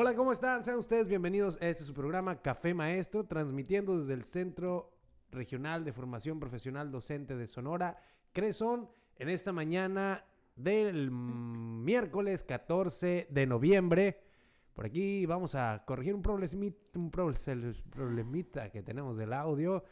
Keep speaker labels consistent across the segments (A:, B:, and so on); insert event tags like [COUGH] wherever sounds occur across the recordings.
A: Hola, ¿cómo están? Sean ustedes bienvenidos a este su programa Café Maestro, transmitiendo desde el Centro Regional de Formación Profesional Docente de Sonora, Cresón, en esta mañana del miércoles 14 de noviembre. Por aquí vamos a corregir un problemita, que tenemos del audio.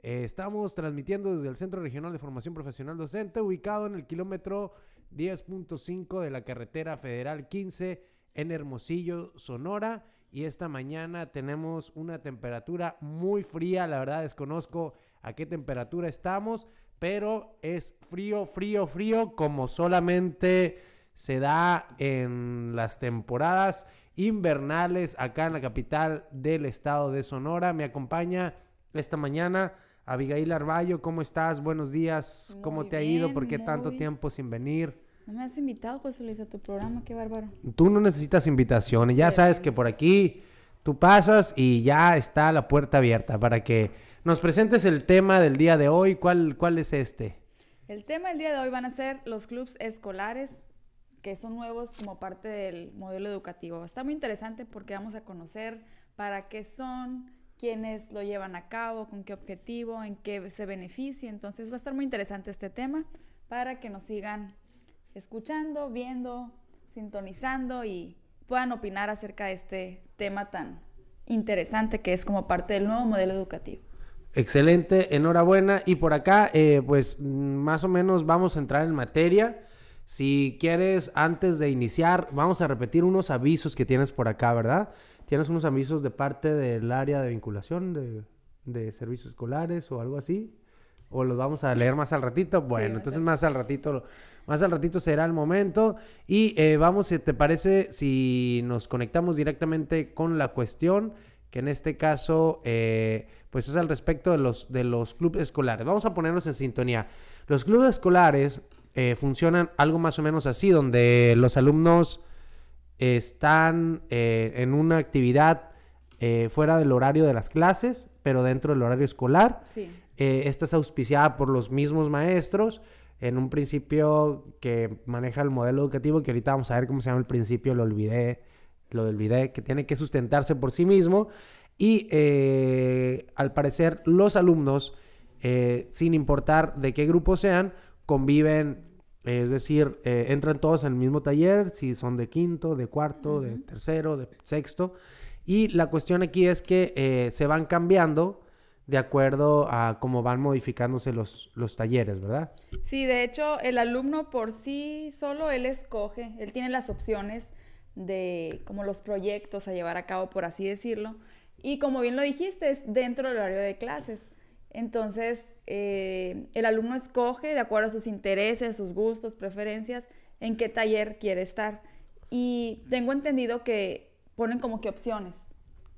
A: Eh, estamos transmitiendo desde el Centro Regional de Formación Profesional Docente, ubicado en el kilómetro 10.5 de la carretera federal 15 en Hermosillo, Sonora. Y esta mañana tenemos una temperatura muy fría. La verdad desconozco a qué temperatura estamos, pero es frío, frío, frío, como solamente se da en las temporadas invernales acá en la capital del estado de Sonora. Me acompaña esta mañana Abigail Arballo. ¿Cómo estás? Buenos días. ¿Cómo te ha ido? ¿Por qué tanto tiempo sin venir?
B: No me has invitado, José Luis, a tu programa, qué bárbaro.
A: Tú no necesitas invitaciones, ya sabes que por aquí tú pasas y ya está la puerta abierta para que nos presentes el tema del día de hoy. ¿Cuál, cuál es este?
B: El tema del día de hoy van a ser los clubes escolares que son nuevos como parte del modelo educativo. Está muy interesante porque vamos a conocer para qué son, quiénes lo llevan a cabo, con qué objetivo, en qué se beneficia. Entonces va a estar muy interesante este tema para que nos sigan escuchando, viendo, sintonizando y puedan opinar acerca de este tema tan interesante que es como parte del nuevo modelo educativo.
A: Excelente, enhorabuena. Y por acá, eh, pues más o menos vamos a entrar en materia. Si quieres, antes de iniciar, vamos a repetir unos avisos que tienes por acá, ¿verdad? Tienes unos avisos de parte del área de vinculación de, de servicios escolares o algo así o los vamos a leer más al ratito. Bueno, entonces más al ratito, más al ratito será el momento. Y eh, vamos, si te parece, si nos conectamos directamente con la cuestión, que en este caso, eh, pues es al respecto de los, de los clubes escolares. Vamos a ponernos en sintonía. Los clubes escolares eh, funcionan algo más o menos así, donde los alumnos están en una actividad fuera del horario de las clases, pero dentro del horario escolar. Sí. Eh, esta es auspiciada por los mismos maestros en un principio que maneja el modelo educativo, que ahorita vamos a ver cómo se llama el principio, lo olvidé, lo olvidé, que tiene que sustentarse por sí mismo. Y eh, al parecer los alumnos, eh, sin importar de qué grupo sean, conviven, es decir, entran todos en el mismo taller, si son de quinto, de cuarto, de tercero, de sexto. Y la cuestión aquí es que se van cambiando de acuerdo a cómo van modificándose los, los talleres, ¿verdad?
B: Sí, de hecho, el alumno por sí solo, él escoge, él tiene las opciones de como los proyectos a llevar a cabo, por así decirlo. Y como bien lo dijiste, es dentro del horario de clases. Entonces, eh, el alumno escoge, de acuerdo a sus intereses, sus gustos, preferencias, en qué taller quiere estar. Y tengo entendido que ponen como que opciones.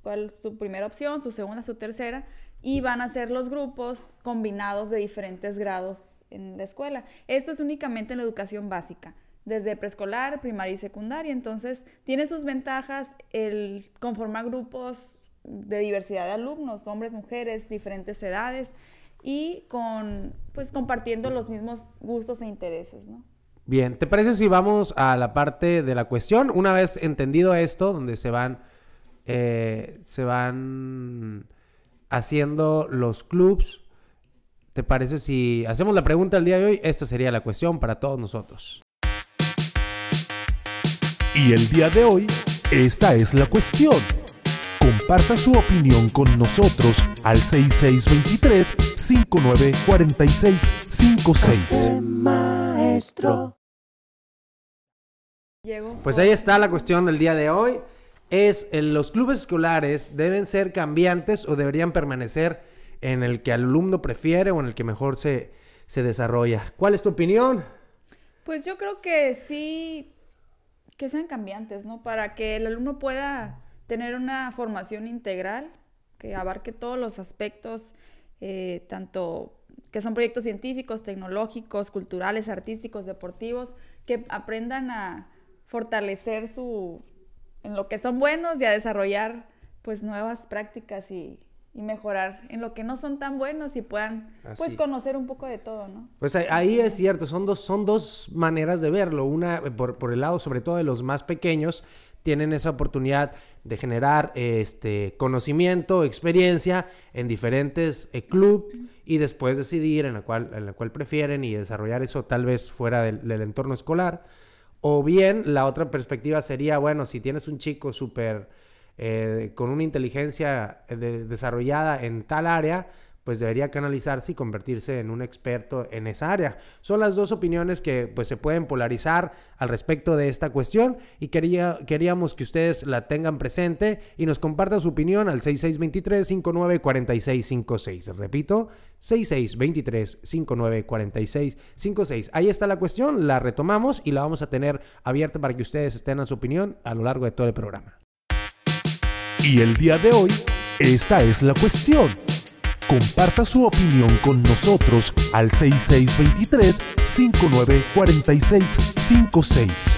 B: ¿Cuál es su primera opción, su segunda, su tercera? Y van a ser los grupos combinados de diferentes grados en la escuela. Esto es únicamente en la educación básica, desde preescolar, primaria y secundaria. Entonces, tiene sus ventajas el conformar grupos de diversidad de alumnos, hombres, mujeres, diferentes edades y con pues compartiendo los mismos gustos e intereses, ¿no?
A: Bien, ¿te parece si vamos a la parte de la cuestión? Una vez entendido esto, donde se van, eh, se van haciendo los clubs. ¿Te parece si hacemos la pregunta el día de hoy? Esta sería la cuestión para todos nosotros.
C: Y el día de hoy, esta es la cuestión. Comparta su opinión con nosotros al 6623-594656. Maestro.
A: Pues ahí está la cuestión del día de hoy es los clubes escolares deben ser cambiantes o deberían permanecer en el que el alumno prefiere o en el que mejor se, se desarrolla. ¿Cuál es tu opinión?
B: Pues yo creo que sí, que sean cambiantes, ¿no? Para que el alumno pueda tener una formación integral que abarque todos los aspectos, eh, tanto que son proyectos científicos, tecnológicos, culturales, artísticos, deportivos, que aprendan a fortalecer su, en lo que son buenos y a desarrollar pues nuevas prácticas y, mejorar en lo que no son tan buenos y puedan pues conocer un poco de todo, ¿no?
A: Pues ahí, es cierto, son dos, son dos maneras de verlo. Una por, por, el lado sobre todo de los más pequeños, tienen esa oportunidad de generar este conocimiento, experiencia en diferentes eh, clubes y después decidir en la, cual, en la cual prefieren y desarrollar eso tal vez fuera del, del entorno escolar. O bien la otra perspectiva sería, bueno, si tienes un chico súper eh, con una inteligencia eh, desarrollada en tal área, pues debería canalizarse y convertirse en un experto en esa área. Son las dos opiniones que pues se pueden polarizar al respecto de esta cuestión y quería, queríamos que ustedes la tengan presente y nos compartan su opinión al 6623-594656. Repito, 6623-594656. Ahí está la cuestión, la retomamos y la vamos a tener abierta para que ustedes estén a su opinión a lo largo de todo el programa.
C: Y el día de hoy, esta es la cuestión. Comparta su opinión con nosotros al 6623-594656.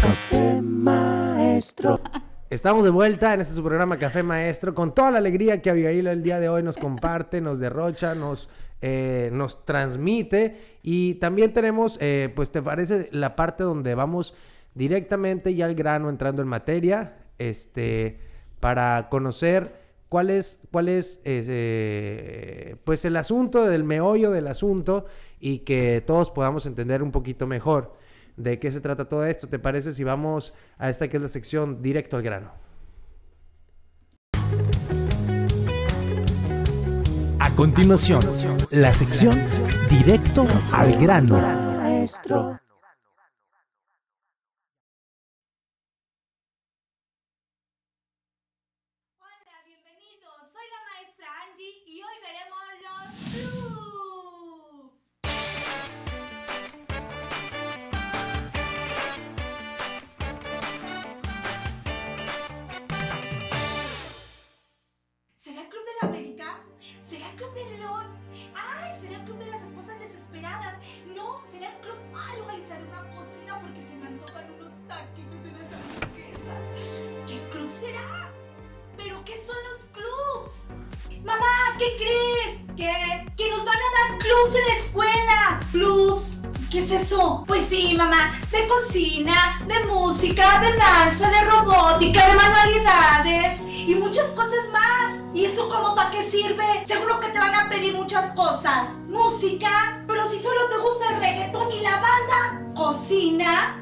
A: Café Maestro. Estamos de vuelta en este su programa Café Maestro con toda la alegría que Abigail el día de hoy nos comparte, nos derrocha, nos, eh, nos transmite y también tenemos, eh, pues te parece, la parte donde vamos directamente ya al grano entrando en materia. Este para conocer cuál es, cuál es eh, pues el asunto del meollo del asunto y que todos podamos entender un poquito mejor de qué se trata todo esto. ¿Te parece si vamos a esta que es la sección directo al grano?
C: A continuación, la sección directo al grano.
D: ¿qué Que nos van a dar clubs en la escuela. Clubs. ¿Qué es eso? Pues sí, mamá, de cocina, de música, de danza, de robótica, de manualidades y muchas cosas más. ¿Y eso como para qué sirve? Seguro que te van a pedir muchas cosas. Música, pero si solo te gusta el reggaetón y la banda. Cocina,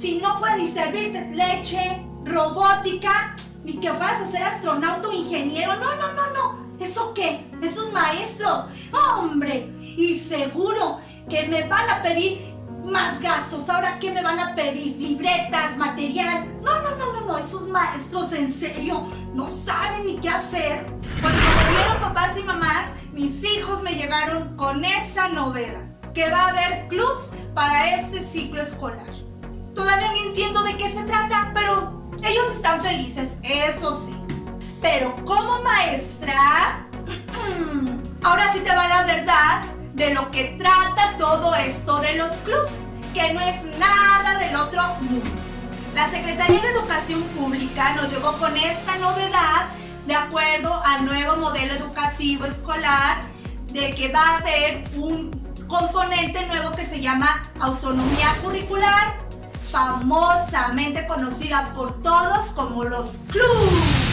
D: si no puedes ni servirte leche, robótica, ni que fueras a ser astronauta o ingeniero. No, no, no, no. ¿Eso qué? Esos maestros. Hombre, y seguro que me van a pedir más gastos. Ahora, ¿qué me van a pedir? Libretas, material. No, no, no, no, no. Esos maestros, en serio, no saben ni qué hacer. Pues como vieron papás y mamás, mis hijos me llegaron con esa novedad. Que va a haber clubs para este ciclo escolar. Todavía no entiendo de qué se trata, pero ellos están felices, eso sí. Pero como maestra, [CLEARS THROAT] ahora sí te va la verdad de lo que trata todo esto de los clubs, que no es nada del otro mundo. La Secretaría de Educación Pública nos llegó con esta novedad de acuerdo al nuevo modelo educativo escolar de que va a haber un componente nuevo que se llama autonomía curricular, famosamente conocida por todos como los clubs.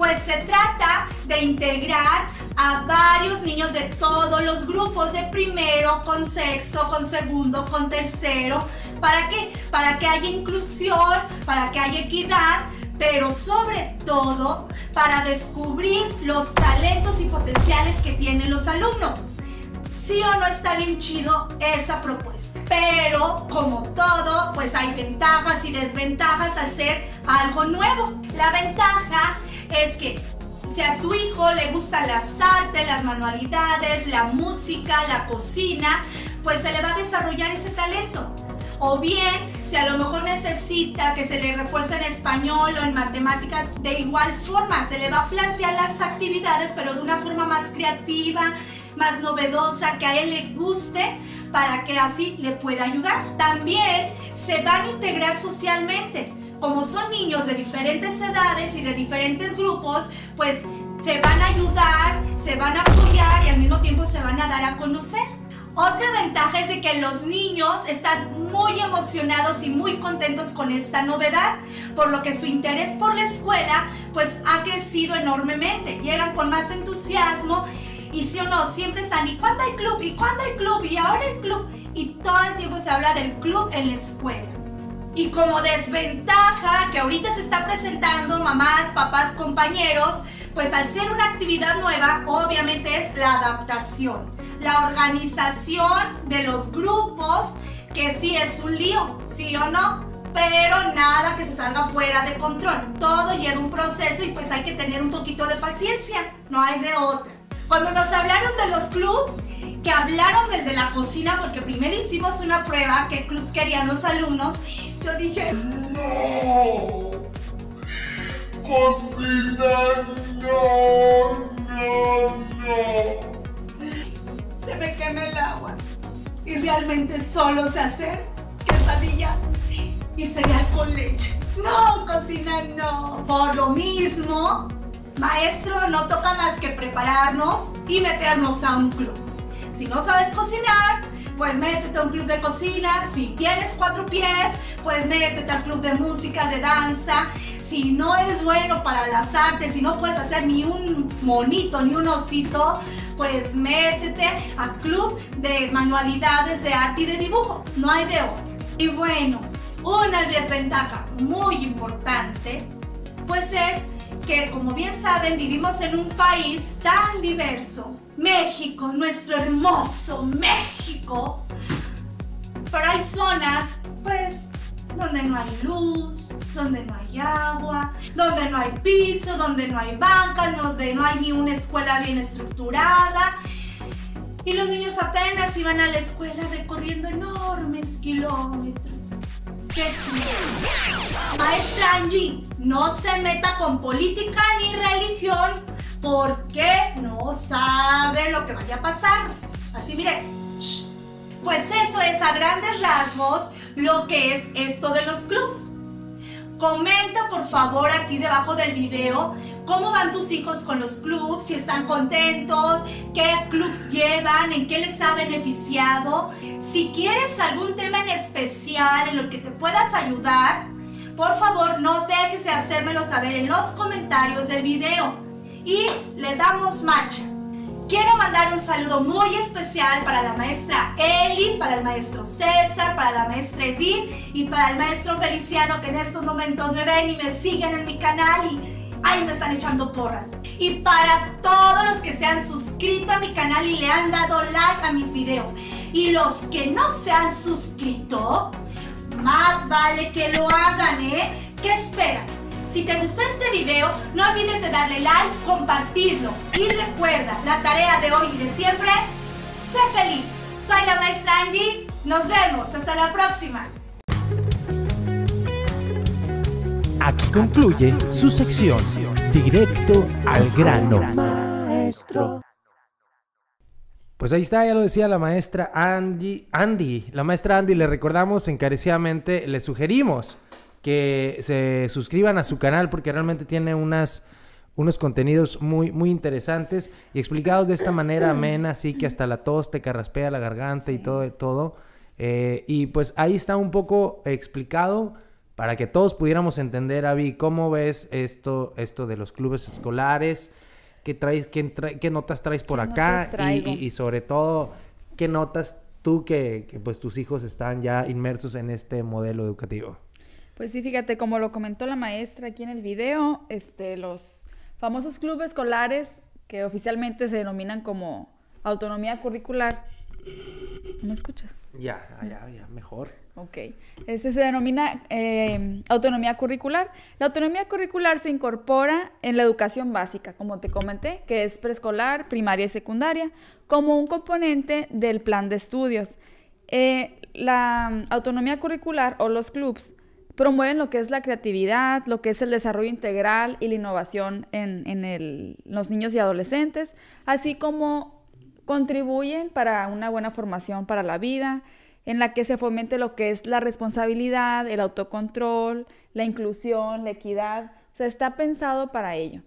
D: Pues se trata de integrar a varios niños de todos los grupos, de primero, con sexto, con segundo, con tercero. ¿Para qué? Para que haya inclusión, para que haya equidad, pero sobre todo para descubrir los talentos y potenciales que tienen los alumnos. Sí o no está bien chido esa propuesta. Pero como todo, pues hay ventajas y desventajas al ser algo nuevo. La ventaja es que si a su hijo le gustan las artes, las manualidades, la música, la cocina, pues se le va a desarrollar ese talento. O bien, si a lo mejor necesita que se le refuerce en español o en matemáticas, de igual forma se le va a plantear las actividades, pero de una forma más creativa, más novedosa, que a él le guste, para que así le pueda ayudar. También se van a integrar socialmente como son niños de diferentes edades y de diferentes grupos, pues se van a ayudar, se van a apoyar y al mismo tiempo se van a dar a conocer. Otra ventaja es de que los niños están muy emocionados y muy contentos con esta novedad, por lo que su interés por la escuela pues ha crecido enormemente. Llegan con más entusiasmo y sí o no, siempre están, ¿y cuándo hay club? ¿Y cuándo hay club? ¿Y ahora el club? Y todo el tiempo se habla del club en la escuela. Y como desventaja que ahorita se está presentando mamás, papás, compañeros, pues al ser una actividad nueva, obviamente es la adaptación, la organización de los grupos, que sí es un lío, sí o no, pero nada que se salga fuera de control. Todo lleva un proceso y pues hay que tener un poquito de paciencia, no hay de otra. Cuando nos hablaron de los clubs, que hablaron del de la cocina, porque primero hicimos una prueba qué clubs querían los alumnos, yo dije,
E: No. Cocina, no, no, no.
D: se me quema el agua. Y realmente solo sé hacer quesadillas y cereal con leche. No, cocina, no. Por lo mismo, maestro, no toca más que prepararnos y meternos a un club. Si no sabes cocinar, pues métete a un club de cocina. Si tienes cuatro pies, pues métete al club de música, de danza. Si no eres bueno para las artes, si no puedes hacer ni un monito, ni un osito, pues métete al club de manualidades de arte y de dibujo. No hay de otra. Y bueno, una desventaja muy importante, pues es que como bien saben vivimos en un país tan diverso. México, nuestro hermoso México. Pero hay zonas, pues, donde no hay luz, donde no hay agua, donde no hay piso, donde no hay bancas, donde no hay ni una escuela bien estructurada. Y los niños apenas iban a la escuela recorriendo enormes kilómetros. ¡Qué! Maestra Angie, no se meta con política ni religión porque no sabe lo que vaya a pasar. Así mire. Pues eso es a grandes rasgos lo que es esto de los clubs. Comenta por favor aquí debajo del video cómo van tus hijos con los clubs, si están contentos, qué clubs llevan, en qué les ha beneficiado. Si quieres algún tema en especial en lo que te puedas ayudar, por favor no dejes de hacérmelo saber en los comentarios del video. Y le damos marcha. Quiero mandar un saludo muy especial para la maestra Eli, para el maestro César, para la maestra Edith y para el maestro Feliciano que en estos momentos me ven y me siguen en mi canal y ahí me están echando porras. Y para todos los que se han suscrito a mi canal y le han dado like a mis videos. Y los que no se han suscrito, más vale que lo hagan, ¿eh? ¿Qué esperan? Si te gustó este video, no olvides de darle like, compartirlo. Y recuerda, la tarea de hoy y de siempre, sé feliz. Soy la maestra Angie. Nos vemos. Hasta la próxima.
C: Aquí concluye su sección Directo al grano. Maestro.
A: Pues ahí está, ya lo decía la maestra Andy. Andy, la maestra Andy, le recordamos encarecidamente, le sugerimos que se suscriban a su canal porque realmente tiene unas, unos contenidos muy, muy interesantes y explicados de esta manera [CLEARS THROAT] amena, así que hasta la tos te carraspea la garganta y todo, todo. Eh, y pues ahí está un poco explicado para que todos pudiéramos entender, Avi, cómo ves esto, esto de los clubes escolares, qué, traes, qué, tra- qué notas traes por
B: ¿Qué
A: acá y sobre todo, qué notas tú que, que, pues tus hijos están ya inmersos en este modelo educativo.
B: Pues sí, fíjate, como lo comentó la maestra aquí en el video, este, los famosos clubes escolares que oficialmente se denominan como autonomía curricular. ¿No ¿Me escuchas?
A: Ya, ya, ya, mejor.
B: Ok. Este se denomina eh, autonomía curricular. La autonomía curricular se incorpora en la educación básica, como te comenté, que es preescolar, primaria y secundaria, como un componente del plan de estudios. Eh, la autonomía curricular o los clubs promueven lo que es la creatividad, lo que es el desarrollo integral y la innovación en, en el- los niños y adolescentes, así como contribuyen para una buena formación para la vida, en la que se fomente lo que es la responsabilidad, el autocontrol, la inclusión, la equidad. O sea, está pensado para ello.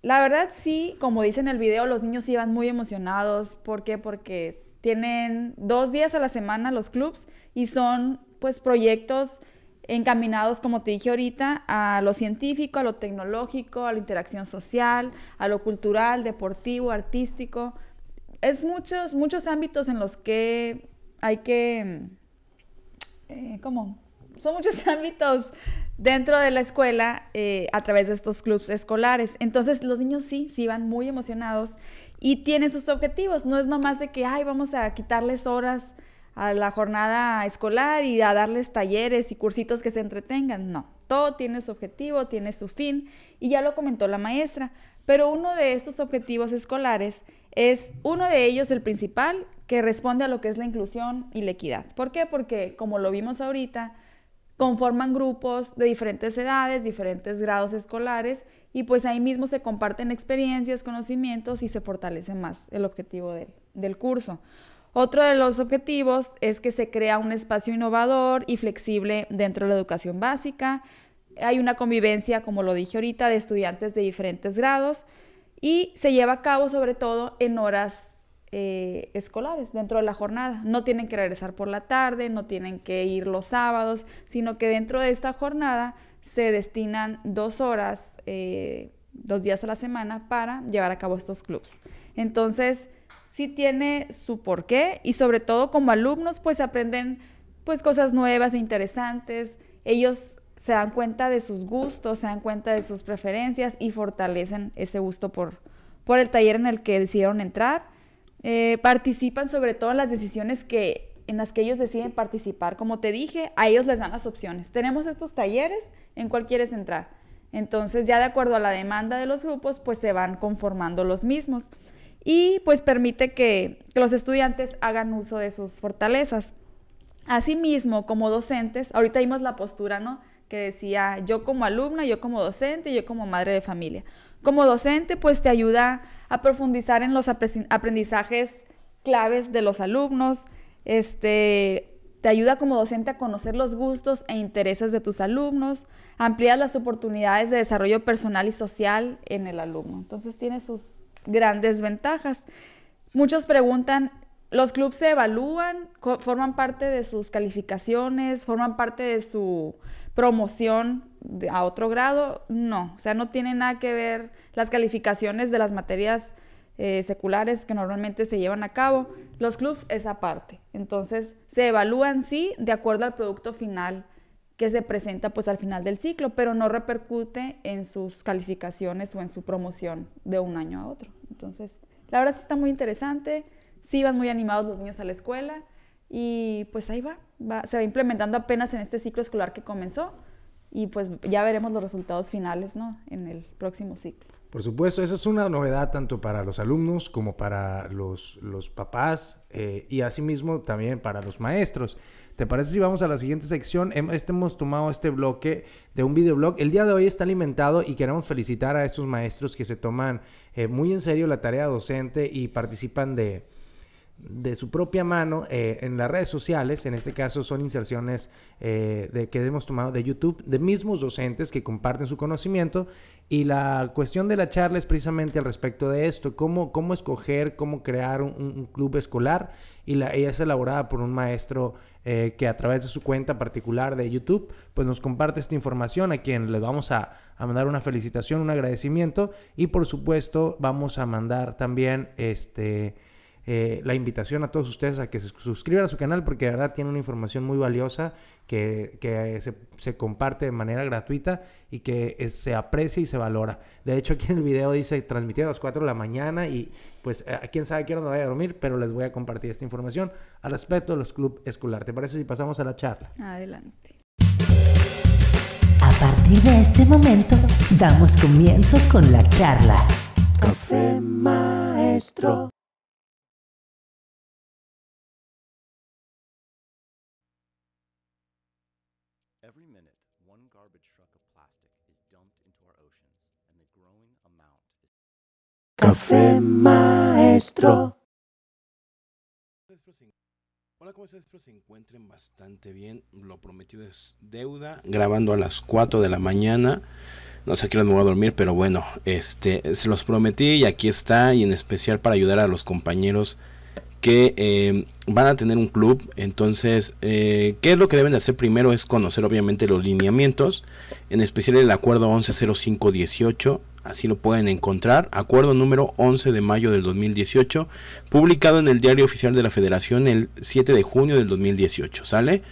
B: La verdad sí, como dice en el video, los niños iban muy emocionados. ¿Por qué? Porque tienen dos días a la semana los clubs y son pues proyectos encaminados, como te dije ahorita, a lo científico, a lo tecnológico, a la interacción social, a lo cultural, deportivo, artístico. Es muchos, muchos ámbitos en los que hay que, eh, ¿cómo? Son muchos [LAUGHS] ámbitos dentro de la escuela eh, a través de estos clubes escolares. Entonces los niños sí, sí van muy emocionados y tienen sus objetivos. No es nomás de que, ay, vamos a quitarles horas a la jornada escolar y a darles talleres y cursitos que se entretengan. No, todo tiene su objetivo, tiene su fin y ya lo comentó la maestra. Pero uno de estos objetivos escolares es uno de ellos, el principal, que responde a lo que es la inclusión y la equidad. ¿Por qué? Porque como lo vimos ahorita, conforman grupos de diferentes edades, diferentes grados escolares y pues ahí mismo se comparten experiencias, conocimientos y se fortalece más el objetivo del, del curso. Otro de los objetivos es que se crea un espacio innovador y flexible dentro de la educación básica. Hay una convivencia, como lo dije ahorita, de estudiantes de diferentes grados y se lleva a cabo sobre todo en horas eh, escolares dentro de la jornada. No tienen que regresar por la tarde, no tienen que ir los sábados, sino que dentro de esta jornada se destinan dos horas, eh, dos días a la semana para llevar a cabo estos clubs. Entonces, sí tiene su porqué y sobre todo como alumnos pues aprenden pues cosas nuevas e interesantes. Ellos se dan cuenta de sus gustos, se dan cuenta de sus preferencias y fortalecen ese gusto por, por el taller en el que decidieron entrar. Eh, participan sobre todo en las decisiones que, en las que ellos deciden participar. Como te dije, a ellos les dan las opciones. Tenemos estos talleres, ¿en cuál quieres entrar? Entonces ya de acuerdo a la demanda de los grupos, pues se van conformando los mismos y pues permite que, los estudiantes hagan uso de sus fortalezas. Asimismo, como docentes, ahorita vimos la postura, ¿no? Que decía yo como alumna, yo como docente, yo como madre de familia. Como docente, pues te ayuda a profundizar en los aprendizajes claves de los alumnos, este, te ayuda como docente a conocer los gustos e intereses de tus alumnos, amplía las oportunidades de desarrollo personal y social en el alumno. Entonces tiene sus, grandes ventajas. Muchos preguntan, ¿los clubes se evalúan? ¿Forman parte de sus calificaciones? ¿Forman parte de su promoción a otro grado? No, o sea, no tiene nada que ver las calificaciones de las materias eh, seculares que normalmente se llevan a cabo. Los clubes es aparte. Entonces, se evalúan, sí, de acuerdo al producto final que se presenta pues al final del ciclo, pero no repercute en sus calificaciones o en su promoción de un año a otro. Entonces, la verdad sí está muy interesante, sí van muy animados los niños a la escuela y pues ahí va, va se va implementando apenas en este ciclo escolar que comenzó y pues ya veremos los resultados finales, ¿no? En el próximo ciclo.
A: Por supuesto, esa es una novedad tanto para los alumnos como para los, los papás eh, y asimismo también para los maestros. ¿Te parece si vamos a la siguiente sección? Este, hemos tomado este bloque de un videoblog. El día de hoy está alimentado y queremos felicitar a estos maestros que se toman eh, muy en serio la tarea docente y participan de, de su propia mano eh, en las redes sociales, en este caso son inserciones eh, que hemos tomado de YouTube, de mismos docentes que comparten su conocimiento y la cuestión de la charla es precisamente al respecto de esto, cómo, cómo escoger, cómo crear un, club escolar y la, ella es elaborada por un maestro eh, que a través de su cuenta particular de YouTube pues nos comparte esta información a quien le vamos a, a mandar una felicitación, un agradecimiento. Y por supuesto vamos a mandar también este eh, la invitación a todos ustedes a que se suscriban a su canal porque de verdad tiene una información muy valiosa que, se, comparte de manera gratuita y que se aprecia y se valora. De hecho, aquí en el video dice transmitir a las 4 de la mañana y pues a quién sabe quién no vaya a dormir, pero les voy a compartir esta información al respecto de los clubes escolar. ¿Te parece si pasamos a la charla?
B: Adelante.
F: A partir de este momento, damos comienzo con la charla. Café Maestro. Café Maestro.
G: Hola, ¿cómo están? Espero se encuentren bastante bien. Lo prometido es deuda. Grabando a las 4 de la mañana. No sé a qué hora me voy a dormir, pero bueno, este, se los prometí y aquí está. Y en especial para ayudar a los compañeros que eh, van a tener un club. Entonces, eh, ¿qué es lo que deben de hacer primero? Es conocer obviamente los lineamientos, en especial el acuerdo 110518. Así lo pueden encontrar. Acuerdo número 11 de mayo del 2018, publicado en el Diario Oficial de la Federación el 7 de junio del 2018. ¿Sale?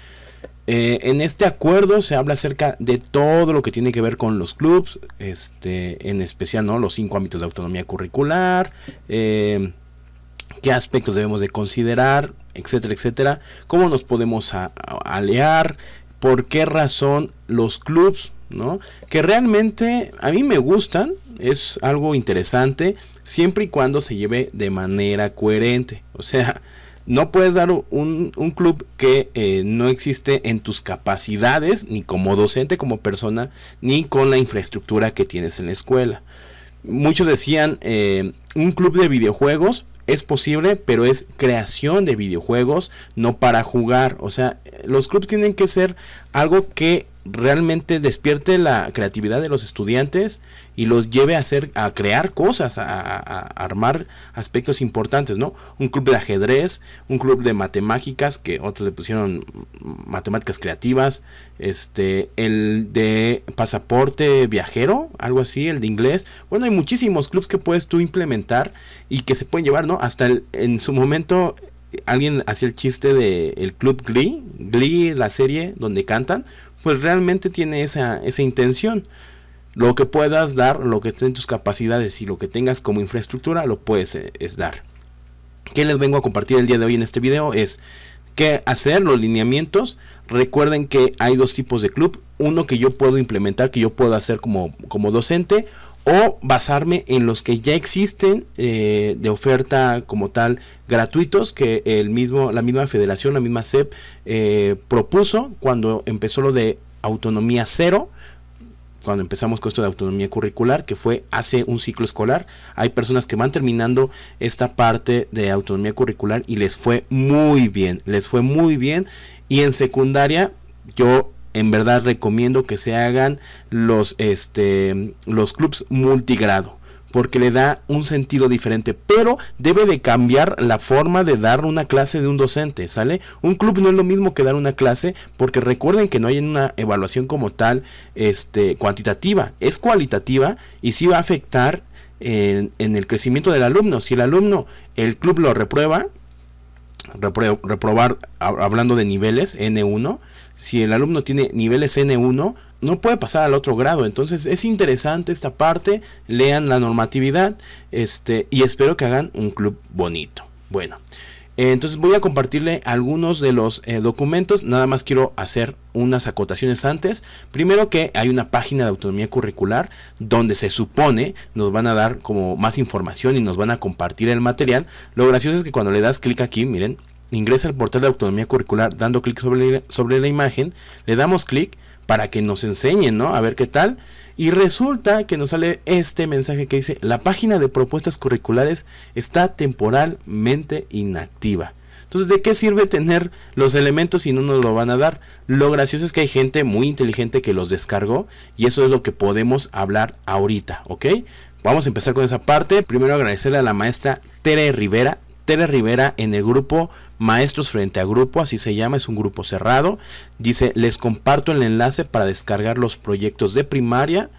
G: Eh, en este acuerdo se habla acerca de todo lo que tiene que ver con los clubs, este, en especial ¿no? los cinco ámbitos de autonomía curricular, eh, qué aspectos debemos de considerar, etcétera, etcétera, cómo nos podemos aliar, por qué razón los clubs, ¿no? Que realmente a mí me gustan, es algo interesante, siempre y cuando se lleve de manera coherente. O sea, no puedes dar un, club que eh, no existe en tus capacidades, ni como docente, como persona, ni con la infraestructura que tienes en la escuela. Muchos decían, eh, un club de videojuegos es posible, pero es creación de videojuegos, no para jugar. O sea, los clubes tienen que ser algo que realmente despierte la creatividad de los estudiantes y los lleve a hacer a crear cosas a, armar aspectos importantes no un club de ajedrez un club de matemáticas que otros le pusieron matemáticas creativas este el de pasaporte viajero algo así el de inglés. Bueno hay muchísimos clubs que puedes tú implementar y que se pueden llevar no hasta el, en su momento alguien hacía el chiste de el club Glee Glee la serie donde cantan pues realmente tiene esa, esa intención. Lo que puedas dar, lo que esté en tus capacidades y lo que tengas como infraestructura, lo puedes eh, es dar. ¿Qué les vengo a compartir el día de hoy en este video? Es qué hacer, los lineamientos. Recuerden que hay dos tipos de club. Uno que yo puedo implementar, que yo puedo hacer como, como docente o basarme en los que ya existen eh, de oferta como tal gratuitos que el mismo la misma federación la misma SEP eh, propuso cuando empezó lo de autonomía cero cuando empezamos con esto de autonomía curricular, que fue hace un ciclo escolar. Hay personas que van terminando esta parte de autonomía curricular y les fue muy bien, les fue muy bien. Y en secundaria, yo en verdad recomiendo que se hagan los, este, los clubs multigrado porque le da un sentido diferente, pero debe de cambiar la forma de dar una clase de un docente, ¿sale? Un club no es lo mismo que dar una clase, porque recuerden que no hay una evaluación como tal, este, cuantitativa, es cualitativa y sí va a afectar en, en el crecimiento del alumno. Si el alumno, el club lo reprueba, reprobar hablando de niveles N1, si el alumno tiene niveles N1, no puede pasar al otro grado. Entonces es interesante esta parte, lean la normatividad este, y espero que hagan un club bonito. Bueno, entonces voy a compartirle algunos de los eh, documentos. Nada más quiero hacer unas acotaciones antes. Primero que hay una página de autonomía curricular donde se supone nos van a dar como más información y nos van a compartir el material. Lo gracioso es que cuando le das clic aquí, miren, ingresa al portal de autonomía curricular dando clic sobre, sobre la imagen, le damos clic para que nos enseñen, ¿no? A ver qué tal. Y resulta que nos sale este mensaje que dice, la página de propuestas curriculares está temporalmente inactiva. Entonces, ¿de qué sirve tener los elementos si no nos lo van a dar? Lo gracioso es que hay gente muy inteligente que los descargó y eso es lo que podemos hablar ahorita, ¿ok? Vamos a empezar con esa parte. Primero agradecerle a la maestra Tere Rivera. Tere Rivera en el grupo Maestros Frente a Grupo, así se llama, es un grupo cerrado. Dice, les comparto el enlace para descargar los proyectos de primaria,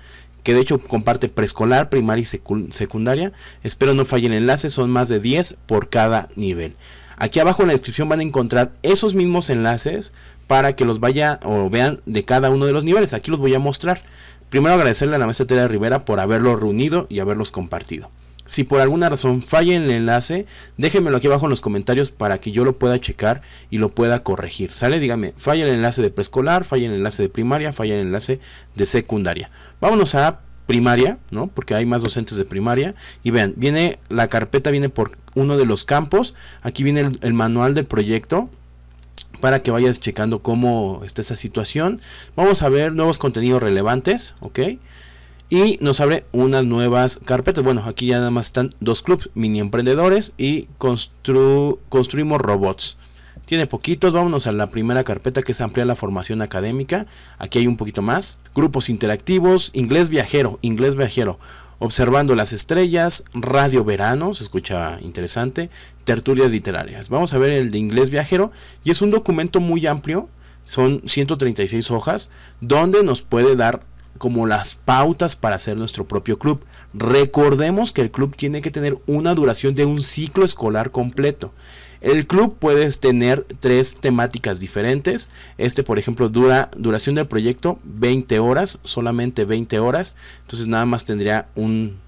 G: que de hecho comparte preescolar, primaria y secundaria. Espero no falle el enlace, son más de 10 por cada nivel. Aquí abajo en la descripción van a encontrar esos mismos enlaces para que los vaya o vean de cada uno de los niveles. Aquí los voy a mostrar. Primero agradecerle a la maestra Tere Rivera por haberlos reunido y haberlos compartido. Si por alguna razón falla el enlace, déjenmelo aquí abajo en los comentarios para que yo lo pueda checar y lo pueda corregir. ¿Sale? Dígame, falla el enlace de preescolar, falla el enlace de primaria, falla el enlace de secundaria. Vámonos a primaria, ¿no? Porque hay más docentes de primaria. Y vean, viene la carpeta, viene por uno de los campos. Aquí viene el, el manual del proyecto para que vayas checando cómo está esa situación. Vamos a ver nuevos contenidos relevantes, ¿ok? Y nos abre unas nuevas carpetas. Bueno, aquí ya nada más están dos clubs, mini emprendedores y construimos robots. Tiene poquitos, vámonos a la primera carpeta que es ampliar la formación académica. Aquí hay un poquito más. Grupos interactivos, inglés viajero, inglés viajero. Observando las estrellas, radio verano, se escucha interesante, tertulias literarias. Vamos a ver el de inglés viajero y es un documento muy amplio, son 136 hojas, donde nos puede dar como las pautas para hacer nuestro propio club. Recordemos que el club tiene que tener una duración de un ciclo escolar completo. El club puede tener tres temáticas diferentes. Este, por ejemplo, dura duración del proyecto 20 horas, solamente 20 horas. Entonces nada más tendría un,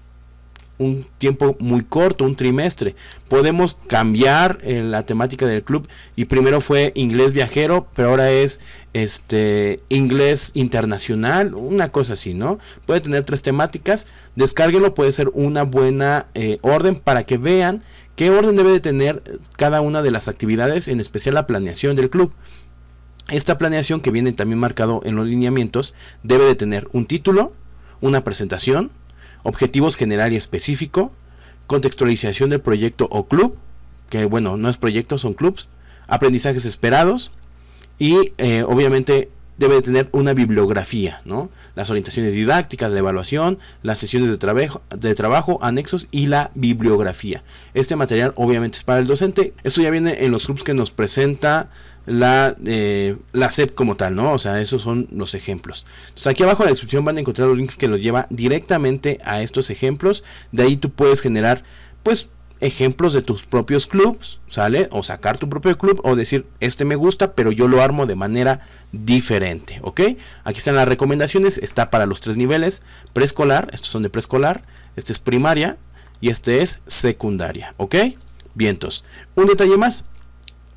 G: un tiempo muy corto, un trimestre. Podemos cambiar eh, la temática del club y primero fue inglés viajero, pero ahora es este inglés internacional, una cosa así, ¿no? Puede tener tres temáticas, descárguelo, puede ser una buena eh, orden para que vean ¿Qué orden debe de tener cada una de las actividades, en especial la planeación del club? Esta planeación que viene también marcado en los lineamientos debe de tener un título, una presentación, objetivos general y específico, contextualización del proyecto o club, que bueno, no es proyecto, son clubs, aprendizajes esperados y eh, obviamente debe de tener una bibliografía, ¿no? Las orientaciones didácticas, la evaluación, las sesiones de trabajo, de trabajo, anexos y la bibliografía. Este material obviamente es para el docente. Esto ya viene en los clubs que nos presenta la, eh, la SEP como tal, ¿no? O sea, esos son los ejemplos. Entonces aquí abajo en la descripción van a encontrar los links que los lleva directamente a estos ejemplos. De ahí tú puedes generar, pues, ejemplos de tus propios clubs, ¿sale? O sacar tu propio club o decir, este me gusta, pero yo lo armo de manera diferente, ¿ok? Aquí están las recomendaciones, está para los tres niveles, preescolar, estos son de preescolar, este es primaria y este es secundaria, ¿ok? Vientos. Un detalle más,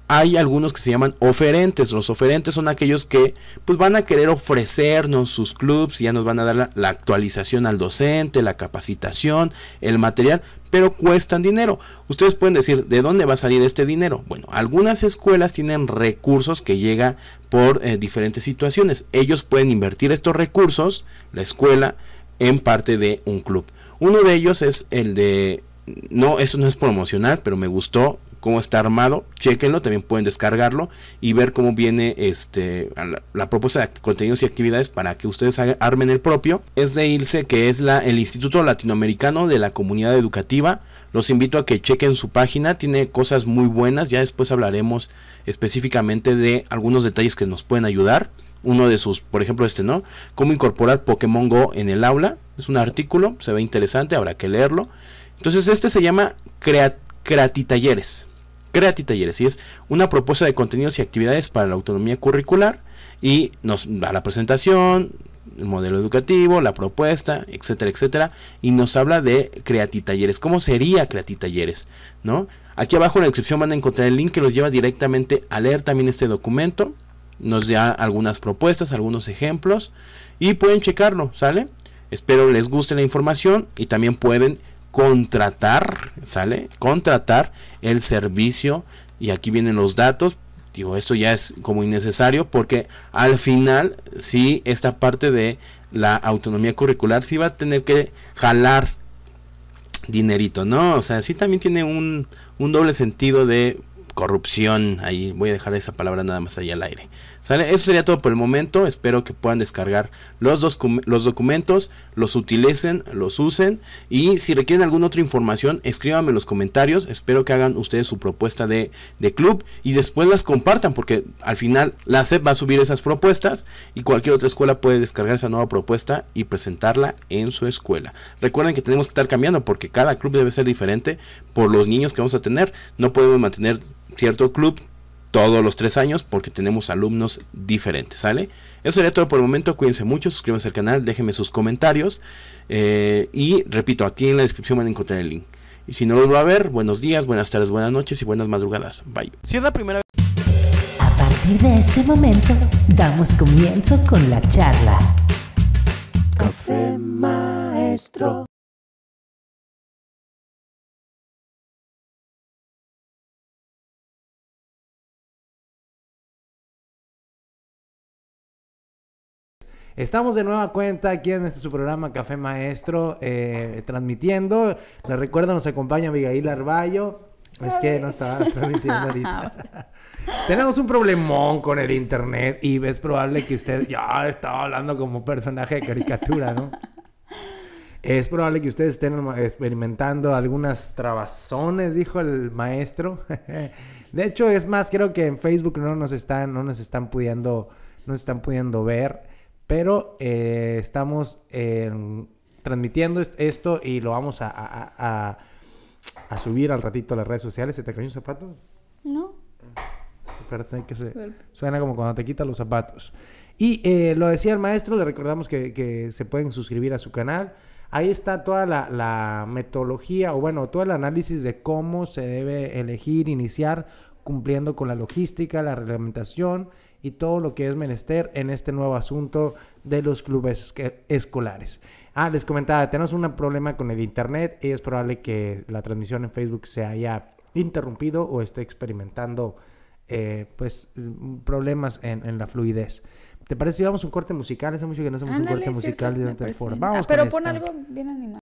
G: hay algunos que se llaman oferentes. Los oferentes son aquellos que pues van a querer ofrecernos sus clubs y ya nos van a dar la, actualización al docente, la capacitación, el material, pero cuestan dinero. Ustedes pueden decir, ¿de dónde va a salir este dinero? Bueno, algunas escuelas tienen recursos que llegan por eh, diferentes situaciones. Ellos pueden invertir estos recursos, la escuela, en parte de un club. Uno de ellos es el de no, eso no es promocional, pero me gustó cómo está armado, chequenlo, también pueden descargarlo y ver cómo viene este la, propuesta de contenidos y actividades para que ustedes armen el propio. Es de ILSE, que es la, el Instituto Latinoamericano de la Comunidad Educativa. Los invito a que chequen su página, tiene cosas muy buenas, ya después hablaremos específicamente de algunos detalles que nos pueden ayudar. Uno de sus, por ejemplo, este, ¿no? Cómo incorporar Pokémon Go en el aula. Es un artículo, se ve interesante, habrá que leerlo. Entonces este se llama Creat Creatitalleres. Creatitalleres y es una propuesta de contenidos y actividades para la autonomía curricular y nos da la presentación, el modelo educativo, la propuesta, etcétera, etcétera, y nos habla de Creatitalleres. ¿Cómo sería Creatitalleres? ¿No? Aquí abajo en la descripción van a encontrar el link que los lleva directamente a leer también este documento. Nos da algunas propuestas, algunos ejemplos y pueden checarlo, ¿sale? Espero les guste la información y también pueden contratar, ¿sale? Contratar el servicio y aquí vienen los datos. Digo, esto ya es como innecesario porque al final sí esta parte de la autonomía curricular sí va a tener que jalar dinerito, ¿no? O sea, sí también tiene un, un doble sentido de corrupción. Ahí voy a dejar esa palabra nada más ahí al aire. Eso sería todo por el momento. Espero que puedan descargar los, dos, los documentos, los utilicen, los usen. Y si requieren alguna otra información, escríbanme en los comentarios. Espero que hagan ustedes su propuesta de, de club y después las compartan, porque al final la SEP va a subir esas propuestas y cualquier otra escuela puede descargar esa nueva propuesta y presentarla en su escuela. Recuerden que tenemos que estar cambiando porque cada club debe ser diferente por los niños que vamos a tener. No podemos mantener cierto club todos los tres años porque tenemos alumnos diferentes, ¿sale? Eso sería todo por el momento, cuídense mucho, suscríbanse al canal, déjenme sus comentarios eh, y repito, aquí en la descripción van a encontrar el link. Y si no los va a ver, buenos días, buenas tardes, buenas noches y buenas madrugadas. Bye. Si es la primera
F: A partir de este momento, damos comienzo con la charla. Café Maestro.
A: Estamos de nueva cuenta aquí en este su programa Café Maestro, eh, transmitiendo. Les recuerdo, nos acompaña Abigail Arballo. Es que no estaba transmitiendo [LAUGHS] ahorita. Tenemos un problemón con el internet y es probable que usted ya estaba hablando como personaje de caricatura, ¿no? Es probable que ustedes estén experimentando algunas trabazones, dijo el maestro. [LAUGHS] De hecho, es más, creo que en Facebook no nos están, no nos están pudiendo, no nos están pudiendo ver, pero eh, estamos eh, transmitiendo est- esto y lo vamos a, a- a- a subir al ratito a las redes sociales. ¿Se te cayó un zapato?
B: ¿No?
A: Espérate, que se... Suena como cuando te quitas los zapatos. Y eh, lo decía el maestro, le recordamos que, que se pueden suscribir a su canal. Ahí está toda la, la metodología, o bueno, todo el análisis de cómo se debe elegir, iniciar, cumpliendo con la logística, la reglamentación y todo lo que es menester en este nuevo asunto de los clubes escolares. Ah, les comentaba, tenemos un problema con el internet y es probable que la transmisión en Facebook se haya interrumpido o esté experimentando eh, pues problemas en, en la fluidez. ¿Te parece si vamos a un corte musical? Hace mucho que no hacemos un corte musical durante el foro. Vamos
B: Ah, pero
A: con
B: pon
A: esta.
B: algo bien animado.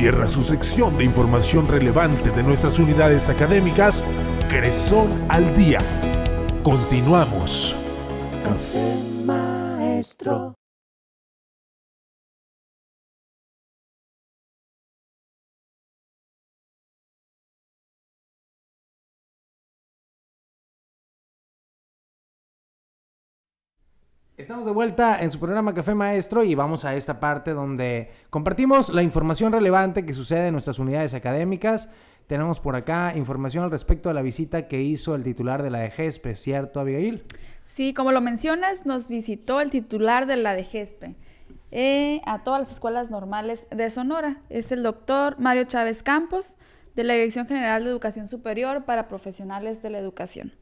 C: Cierra su sección de información relevante de nuestras unidades académicas, Cresol al Día. Continuamos.
A: Estamos de vuelta en su programa Café Maestro y vamos a esta parte donde compartimos la información relevante que sucede en nuestras unidades académicas. Tenemos por acá información al respecto de la visita que hizo el titular de la EGESPE, ¿cierto, Abigail?
B: Sí, como lo mencionas, nos visitó el titular de la DGESPE eh, a todas las escuelas normales de Sonora. Es el doctor Mario Chávez Campos, de la Dirección General de Educación Superior para Profesionales de la Educación.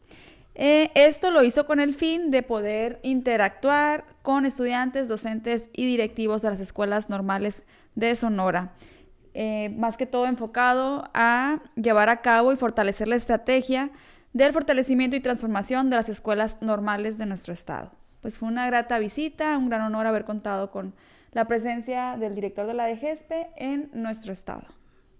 B: Eh, esto lo hizo con el fin de poder interactuar con estudiantes, docentes y directivos de las escuelas normales de Sonora. Eh, más que todo enfocado a llevar a cabo y fortalecer la estrategia del fortalecimiento y transformación de las escuelas normales de nuestro estado. Pues fue una grata visita, un gran honor haber contado con la presencia del director de la DGESPE en nuestro estado.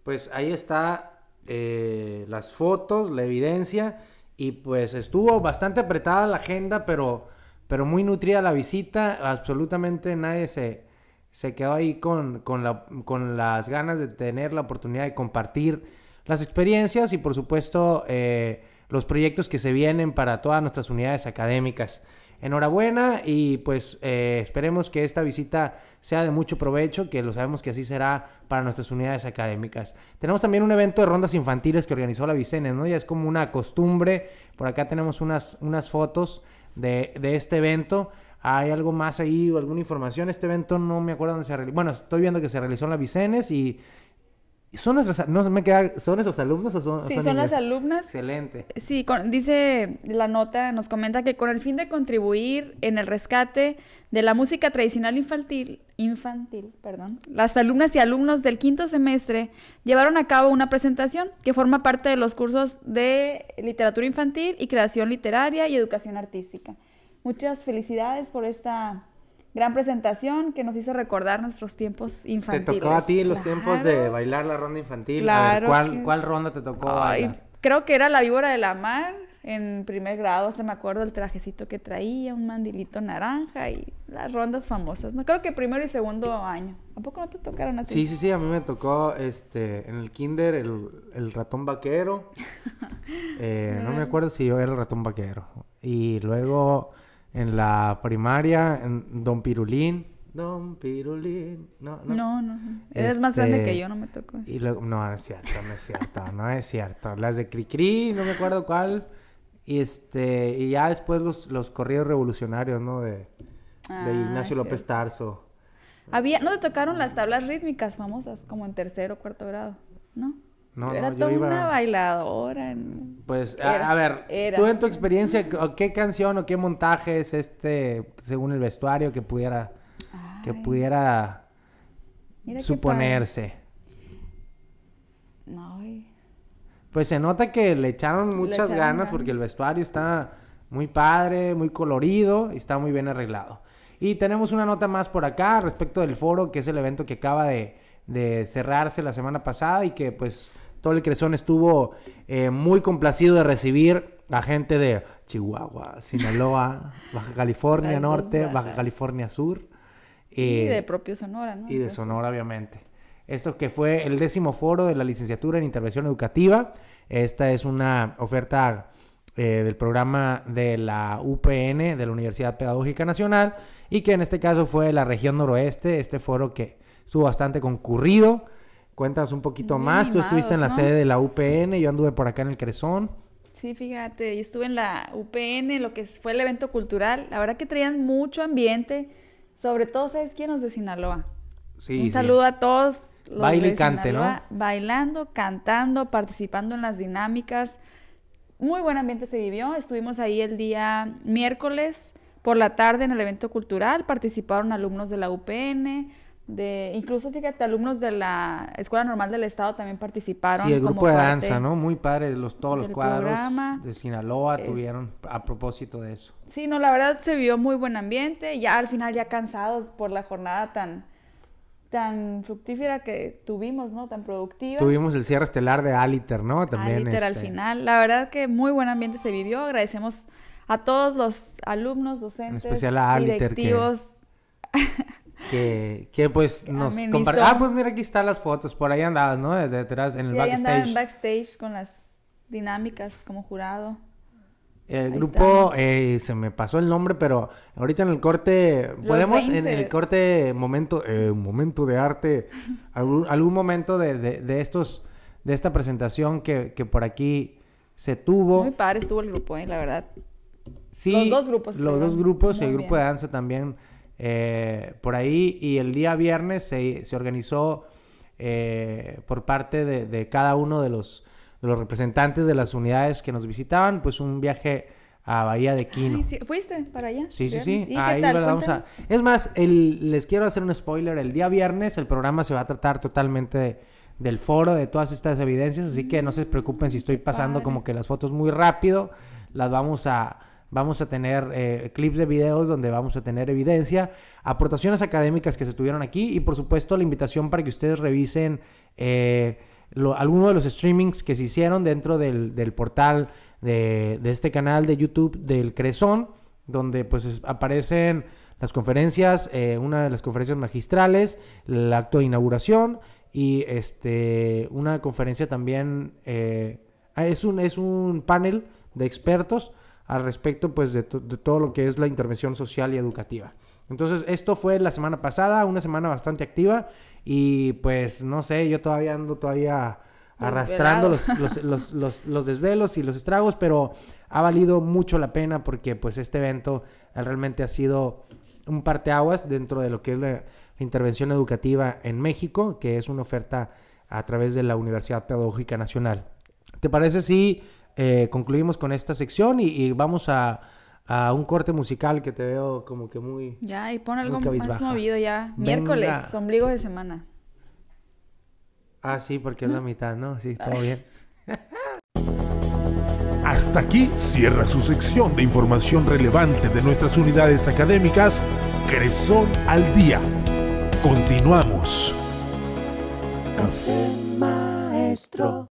A: Pues ahí está eh, las fotos, la evidencia y pues estuvo bastante apretada la agenda, pero, pero muy nutrida la visita. Absolutamente nadie se, se quedó ahí con, con, la, con las ganas de tener la oportunidad de compartir las experiencias y por supuesto eh, los proyectos que se vienen para todas nuestras unidades académicas enhorabuena y pues eh, esperemos que esta visita sea de mucho provecho, que lo sabemos que así será para nuestras unidades académicas. Tenemos también un evento de rondas infantiles que organizó la Vicenes, ¿no? Ya es como una costumbre, por acá tenemos unas, unas fotos de, de este evento. ¿Hay algo más ahí o alguna información? Este evento no me acuerdo dónde se realizó. Bueno, estoy viendo que se realizó en la Vicenes y ¿Son nuestros, no me queda, ¿son esos alumnos o son
B: Sí,
A: son
B: son las alumnas.
A: Excelente.
B: Sí, con- dice la nota, nos comenta que con el fin de contribuir en el rescate de la música tradicional infantil, infantil, perdón, las alumnas y alumnos del quinto semestre llevaron a cabo una presentación que forma parte de los cursos de literatura infantil y creación literaria y educación artística. Muchas felicidades por esta gran presentación que nos hizo recordar nuestros tiempos
A: Te
B: infantiles.
A: tocó a ti los tiempos de bailar la ronda infantil. a ver,
B: Claro
A: ¿cuál,
B: que-
A: ¿Cuál ronda te tocó
B: Ay,
A: bailar?
B: creo que era la víbora de la mar en primer grado, hasta me acuerdo el trajecito que traía, un mandilito naranja y las rondas famosas. No creo que primero y segundo año. ¿A poco no te tocaron así?
A: Sí, sí, sí, a mí me tocó este, en el kinder el, el ratón vaquero. [LAUGHS] Eh, no me acuerdo si yo era el ratón vaquero. Y luego en la primaria, en Don Pirulín. Don Pirulín. No, no.
B: No, no. Eres más grande
A: Este,
B: que yo, no me tocó.
A: Y luego, no, no es cierto, no es cierto, no es cierto. Las de Cricri, no me acuerdo cuál. Y este, y ya después los, los corridos revolucionarios, ¿no? De, de
B: Ah,
A: Ignacio López. Tarso.
B: Había, ¿no te tocaron las tablas rítmicas famosas, como en tercero o cuarto grado? ¿No?
A: No,
B: era
A: no,
B: toda
A: iba-
B: una bailadora. en-
A: Pues, a-
B: Era,
A: a, ver,
B: era.
A: tú en tu experiencia, ¿qué- ¿qué canción o qué montaje es este, según el vestuario, que pudiera, que pudiera
B: mira
A: suponerse?
B: Ay,
A: Pues se nota que le echaron muchas
B: echaron
A: ganas porque el
B: ganas.
A: vestuario está muy padre, muy colorido y está muy bien arreglado. Y tenemos una nota más por acá respecto del foro, que es el evento que acaba de, de cerrarse la semana pasada y que pues todo el Cresón estuvo eh, muy complacido de recibir a gente de Chihuahua, Sinaloa, [LAUGHS] Baja California Norte, Baja. California Sur.
B: y
A: eh,
B: de propio Sonora, ¿no?
A: y de
B: Entonces,
A: Sonora, obviamente. Esto que fue el décimo foro de la licenciatura en intervención educativa. Esta es una oferta eh, del programa de la UPN, de la Universidad Pedagógica Nacional, y que en este caso fue la región noroeste, este foro que estuvo bastante concurrido. Cuéntanos un poquito
B: Muy
A: más. Tú estuviste en la sede de la UPN, yo anduve por acá en el Cresón.
B: Sí, fíjate, yo estuve en la UPN, lo que fue el evento cultural. La verdad que traían mucho ambiente, sobre todo, ¿sabes quién? Los de Sinaloa.
A: Sí,
B: Un
A: sí.
B: saludo a todos. Los
A: Baile y
B: de
A: cante, ¿no?
B: Bailando, cantando, participando en las dinámicas. Muy buen ambiente se vivió. Estuvimos ahí el día miércoles por la tarde en el evento cultural. Participaron alumnos de la UPN, de incluso fíjate, alumnos de la Escuela Normal del Estado también participaron.
A: Sí, el
B: como
A: grupo de danza, ¿no? Muy padre, los, todos los cuadros
B: programa.
A: de Sinaloa
B: Es-
A: tuvieron a propósito de eso.
B: Sí, no, la verdad se vio muy buen ambiente. Ya al final ya cansados por la jornada tan tan fructífera que tuvimos, ¿no? Tan productiva.
A: Tuvimos el cierre estelar de Aliter, ¿no? También.
B: Aliter al
A: este,
B: final. La verdad que muy buen ambiente se vivió. Agradecemos a todos los alumnos, docentes,
A: especial a Aliter, que-
B: directivos.
A: Que, [LAUGHS] que pues nos compartió. Ah, pues mira, aquí están las fotos. Por ahí andabas, ¿no? Desde detrás, en el
B: Sí, ahí andaba
A: backstage.
B: en backstage con las dinámicas como jurado.
A: El
B: Ahí
A: grupo, eh, se me pasó el nombre, pero ahorita en el corte, podemos en el corte momento, eh, momento de arte, algún, algún momento de, de- de estos, de esta presentación que, que por aquí se tuvo.
B: Muy padre estuvo el grupo, eh, la verdad.
A: Sí,
B: Los dos grupos
A: Los dos grupos, el
B: muy
A: grupo de
B: bien.
A: danza también eh, por ahí. Y el día viernes se, se organizó eh, por parte de, de cada uno de los, de los representantes de las unidades que nos visitaban, pues un viaje a Bahía de Quino.
B: Ay, sí, ¿Fuiste para allá?
A: Sí, sí, sí.
B: ¿Y qué
A: Ahí
B: tal?
A: vamos a... Es más, el- les quiero hacer un spoiler. El día viernes el programa se va a tratar totalmente de- del foro, de todas estas evidencias. Así que no se preocupen si estoy pasando como que las fotos muy rápido. Las vamos a... Vamos a tener eh, clips de videos donde vamos a tener evidencia, aportaciones académicas que se tuvieron aquí y por supuesto la invitación para que ustedes revisen eh, lo- alguno de los streamings que se hicieron dentro del, del portal de, de este canal de YouTube del Cresón, donde pues es- aparecen las conferencias, eh, una de las conferencias magistrales, el acto de inauguración y este una conferencia también eh, ah, es un es un panel de expertos al respecto pues de, to- de todo lo que es la intervención social y educativa. Entonces esto fue la semana pasada, una semana bastante activa y pues no sé, yo todavía ando todavía arrastrando los, los, los- los- los desvelos y los estragos, pero ha valido mucho la pena porque pues este evento realmente ha sido un parteaguas dentro de lo que es la, la intervención educativa en México, que es una oferta a través de la Universidad Pedagógica Nacional. ¿Te parece si eh, concluimos con esta sección y, y vamos a, a un corte musical que te veo como que muy...
B: Ya, y pon algo
A: Muy
B: más movido ya.
A: Venga.
B: Miércoles, ombligo de semana.
A: Ah, sí, porque es la mitad, ¿no? Sí, está bien. [LAUGHS]
C: Hasta aquí cierra su sección de información relevante de nuestras unidades académicas Cresón al Día. Continuamos.
F: Café Maestro.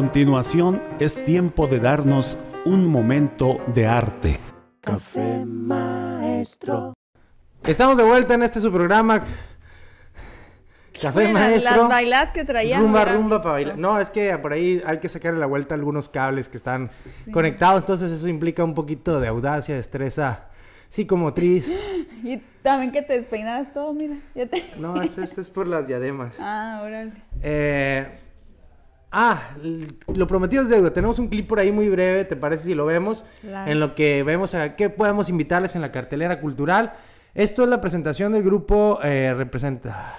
H: Continuación es tiempo de darnos un momento de arte.
F: Café Maestro.
A: Estamos de vuelta en este su programa. Café Maestro.
B: Las bailadas que traían.
A: Rumba, rumba
B: visto.
A: para bailar. No, es que por ahí hay que sacarle la vuelta a algunos cables que están conectados. Entonces eso implica un poquito de audacia, destreza psicomotriz.
B: Y también que te despeinaras todo, mira. Ya te...
A: No, es, este es por las diademas.
B: Ah, órale.
A: Eh, ah, lo prometido es deuda. Tenemos un clip por ahí muy breve, ¿te parece si lo vemos?
B: Claro
A: En lo que vemos a qué podemos invitarles en la cartelera cultural. Esto es la presentación del grupo, eh, representa,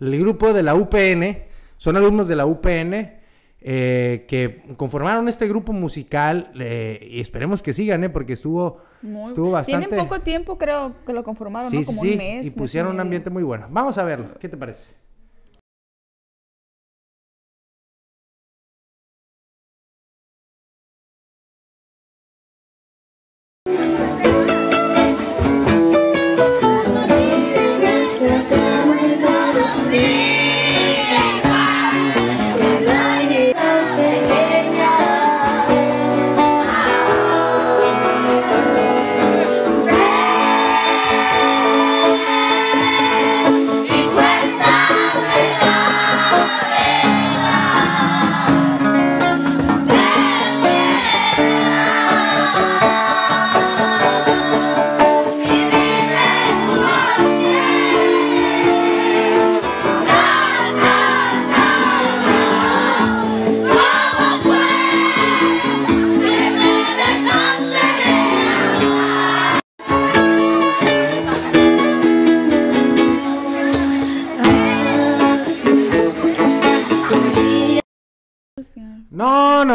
A: el grupo de la UPN. Son alumnos de la UPN eh, que conformaron este grupo musical eh, y esperemos que sigan, ¿eh? Porque estuvo,
B: Muy-
A: estuvo bastante...
B: Tienen poco tiempo, creo, que lo conformaron,
A: Sí,
B: ¿no?
A: sí,
B: Como
A: sí.
B: un mes.
A: y pusieron un ambiente muy bueno. Vamos a verlo. ¿Qué te parece?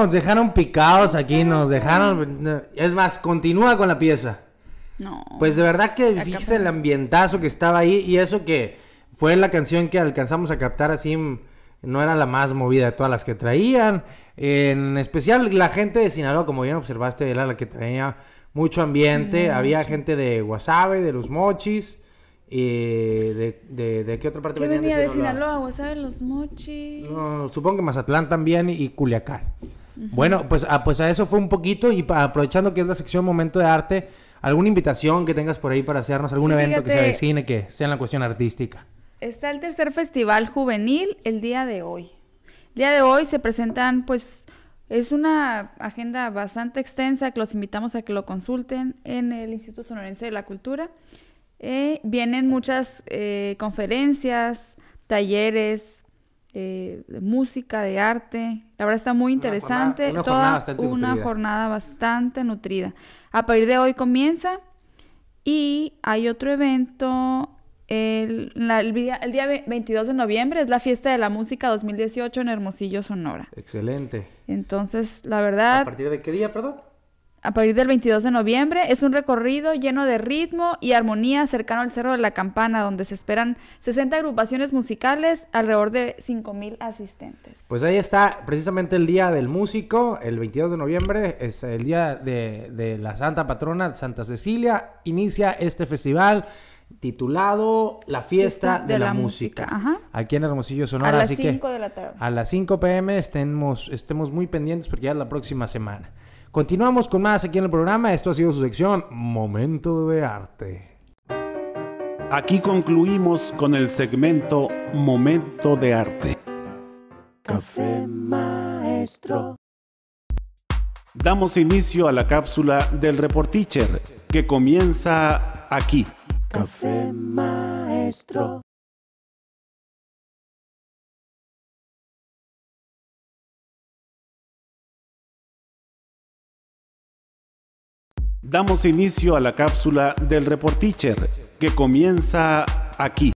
A: Nos dejaron picados aquí, nos dejaron... Es más, continúa con la pieza.
B: No.
A: Pues de verdad que fíjese el ambientazo que estaba ahí y eso que fue la canción que alcanzamos a captar así, no era la más movida de todas las que traían. En especial la gente de Sinaloa, como bien observaste, era la que traía mucho ambiente. Había gente de Guasave, de Los Mochis, y de, de, ¿de qué otra parte
B: ¿Qué venía de Sinaloa? ¿Guasave, los mochis?
A: no, supongo que Mazatlán también y Culiacán. Bueno, pues a, pues a eso fue un poquito y pa- aprovechando que es la sección Momento de Arte, ¿alguna invitación que tengas por ahí para hacernos? ¿Algún
B: Sí,
A: evento que se
B: fíjate.
A: avecine que sea en la cuestión artística?
B: Está el tercer festival juvenil el día de hoy. El día de hoy se presentan, pues, es una agenda bastante extensa que los invitamos a que lo consulten en el Instituto Sonorense de la Cultura. Eh, vienen muchas eh, conferencias, talleres eh, de música, de arte. La verdad está muy
A: Una jornada-
B: interesante.
A: una
B: toda
A: jornada bastante
B: una
A: nutrida.
B: jornada bastante nutrida. A partir de hoy comienza y hay otro evento el, la- el día, el día ve- 22 de noviembre, es la fiesta de la música 2018 en Hermosillo, Sonora.
A: Excelente.
B: Entonces, la
A: ¿A
B: verdad,
A: partir de qué día, perdón?
B: A partir del 22 de noviembre es un recorrido lleno de ritmo y armonía cercano al Cerro de la Campana, donde se esperan 60 agrupaciones musicales, alrededor de 5.000 asistentes.
A: Pues ahí está precisamente el Día del Músico, el 22 de noviembre, es el día de, de la Santa Patrona Santa Cecilia. Inicia este festival titulado La Fiesta, de, la, Música.
B: ajá.
A: Aquí en Hermosillo, Sonora.
B: a las
A: así que
B: 5 de la tarde.
A: a las 5 pm estemos, estemos muy pendientes porque ya es la próxima semana. Continuamos con más aquí en el programa. Esto ha sido su sección Momento de Arte.
H: Aquí concluimos con el segmento Momento de Arte.
F: Café Maestro.
H: Damos inicio a la cápsula del Reporteacher que comienza aquí.
F: Café Maestro.
H: Damos inicio a la cápsula del Reporteacher que comienza aquí.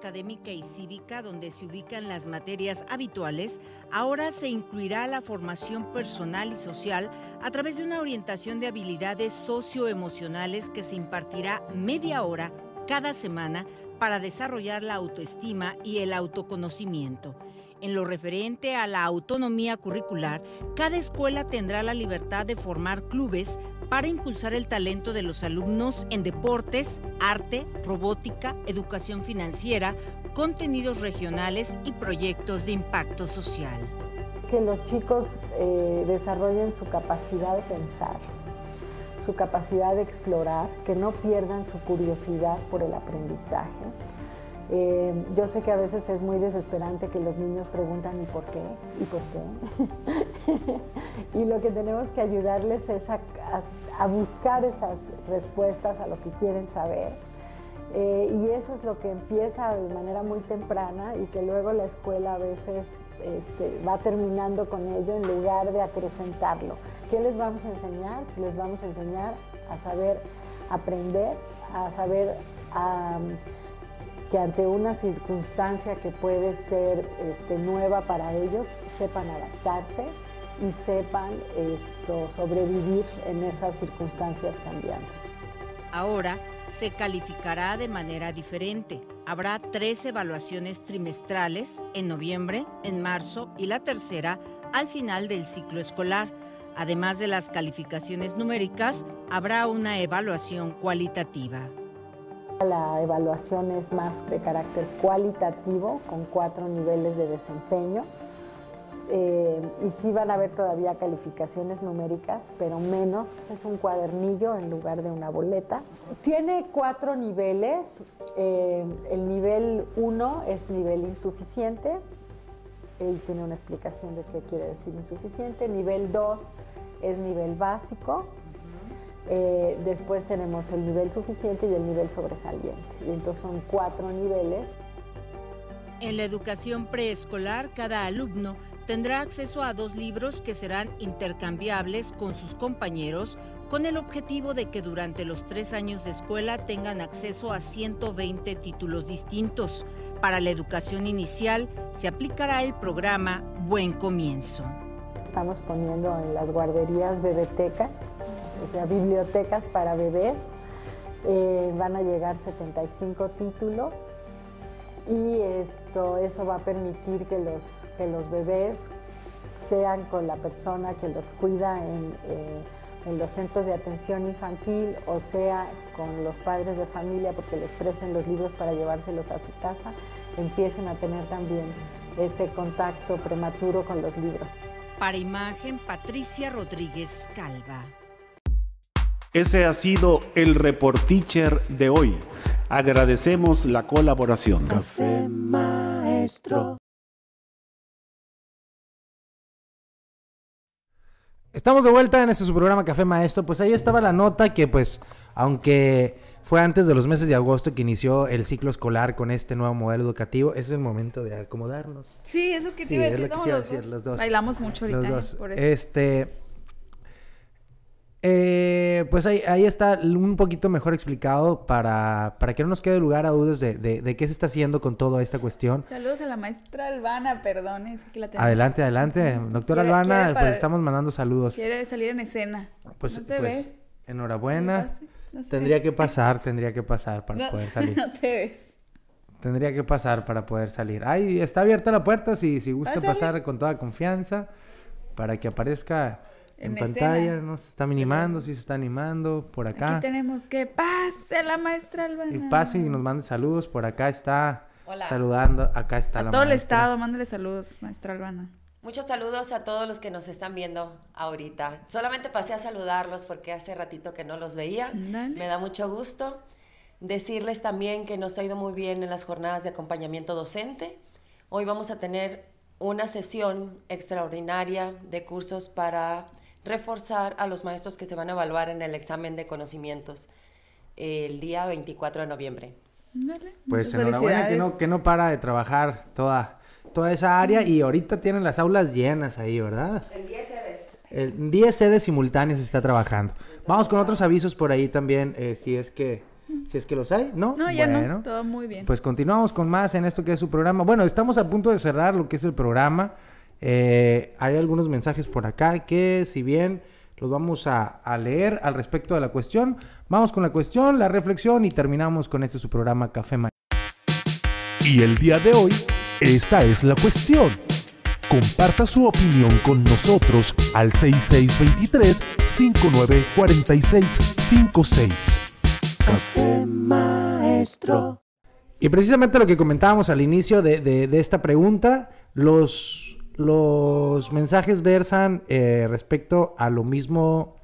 I: Académica y cívica, donde se ubican las materias habituales, ahora se incluirá la formación personal y social a través de una orientación de habilidades socioemocionales que se impartirá media hora cada semana para desarrollar la autoestima y el autoconocimiento. En lo referente a la autonomía curricular, cada escuela tendrá la libertad de formar clubes para impulsar el talento de los alumnos en deportes, arte, robótica, educación financiera, contenidos regionales y proyectos de impacto social.
J: que los chicos eh, desarrollen su capacidad de pensar, su capacidad de explorar, que no pierdan su curiosidad por el aprendizaje. Eh, yo sé que a veces es muy desesperante que los niños preguntan ¿y por qué? ¿y por qué? [LAUGHS] y lo que tenemos que ayudarles es a, a- a buscar esas respuestas a lo que quieren saber. Eh, y eso es lo que empieza de manera muy temprana y que luego la escuela a veces este, va terminando con ello en lugar de acrecentarlo. ¿Qué les vamos a enseñar? Les vamos a enseñar a saber aprender, a saber am, que ante una circunstancia que puede ser este, nueva para ellos, sepan adaptarse y sepan esto, sobrevivir en esas circunstancias cambiantes.
I: Ahora se calificará de manera diferente. Habrá tres evaluaciones trimestrales en noviembre, en marzo y la tercera al final del ciclo escolar. Además de las calificaciones numéricas, habrá una evaluación cualitativa.
J: La evaluación es más de carácter cualitativo, con cuatro niveles de desempeño. Eh, y sí van a haber todavía calificaciones numéricas, pero menos. Es un cuadernillo en lugar de una boleta. Tiene cuatro niveles. Eh, el nivel 1 es nivel insuficiente. Él tiene una explicación de qué quiere decir insuficiente. Nivel 2 es nivel básico. Eh, después tenemos el nivel suficiente y el nivel sobresaliente. Y entonces son cuatro niveles.
I: En la educación preescolar, cada alumno tendrá acceso a dos libros que serán intercambiables con sus compañeros con el objetivo de que durante los tres años de escuela tengan acceso a 120 títulos distintos. Para la educación inicial se aplicará el programa Buen Comienzo.
J: Estamos poniendo en las guarderías bebetecas, o sea, bibliotecas para bebés. Eh, van a llegar 75 títulos y esto, eso va a permitir que los, que los bebés sean con la persona que los cuida en, eh, en los centros de atención infantil o sea con los padres de familia porque les presten los libros para llevárselos a su casa, empiecen a tener también ese contacto prematuro con los libros.
I: Para imagen, Patricia Rodríguez Calva.
H: Ese ha sido el reporteacher de hoy. Agradecemos la colaboración.
F: Café Maestro.
A: Estamos de vuelta en este su programa Café Maestro. Pues ahí estaba la nota que pues, aunque fue antes de los meses de agosto que inició el ciclo escolar con este nuevo modelo educativo, es el momento de acomodarnos.
B: Sí, es lo que te
A: Sí,
B: iba a
A: es
B: decir.
A: lo que
B: no,
A: te iba a
B: los
A: decir,
B: dos.
A: los dos.
B: Bailamos mucho ahorita.
A: Los
B: ¿eh?
A: dos.
B: Por eso.
A: Este. Eh, pues ahí, ahí está un poquito mejor explicado para, para que no nos quede lugar a dudas de, de- de qué se está haciendo con toda esta cuestión.
B: Saludos a la maestra Albana, perdón, es que la tenemos.
A: Adelante, adelante. Doctora
B: Quiere-
A: Albana,
B: quiere para-
A: pues estamos mandando saludos.
B: Quiere salir en escena.
A: Pues,
B: ¿No te
A: pues,
B: ves?
A: enhorabuena.
B: No sé.
A: Tendría que [LAUGHS] pasar, tendría que pasar para
B: No,
A: poder salir. [LAUGHS]
B: no te ves.
A: Tendría que pasar para poder salir. Ay, está abierta la puerta si, si gusta pasar con toda confianza para que aparezca en,
B: En
A: pantalla.
B: escena.
A: No se está animando, sí se está animando por acá.
B: Aquí tenemos que pase la maestra Albana.
A: Y pase y nos mande saludos. Por acá está
K: Hola.
A: saludando. Acá está
B: A
A: la
B: todo el
A: maestra.
B: estado, mándale saludos, maestra Albana.
K: Muchos saludos a todos los que nos están viendo ahorita. Solamente pasé a saludarlos porque hace ratito que no los veía.
B: Ándale.
K: Me da mucho gusto. Decirles también que nos ha ido muy bien en las jornadas de acompañamiento docente. Hoy vamos a tener una sesión extraordinaria de cursos para reforzar a los maestros que se van a evaluar en el examen de conocimientos el día 24 de noviembre.
A: Pues enhorabuena que no, que no para de trabajar toda, toda esa área. Y ahorita tienen las aulas llenas ahí, ¿verdad?
K: En 10 sedes.
A: El 10 sedes simultáneas se está trabajando. Vamos con otros avisos por ahí también, eh, si es que si es que los hay, ¿no?
B: No, ya
A: Bueno,
B: no, todo muy bien.
A: Pues continuamos con más en esto que es su programa. Bueno, estamos a punto de cerrar lo que es el programa. Eh, hay algunos mensajes por acá que si bien los vamos a, a leer al respecto de la cuestión, vamos con la cuestión, la reflexión y terminamos con este su programa Café Ma-
C: Y el día de hoy, esta es la cuestión. Comparta su opinión con nosotros al 6623-594656.
F: Café Maestro.
A: Y precisamente lo que comentábamos al inicio de, de- de esta pregunta, los, los mensajes versan eh, respecto a lo mismo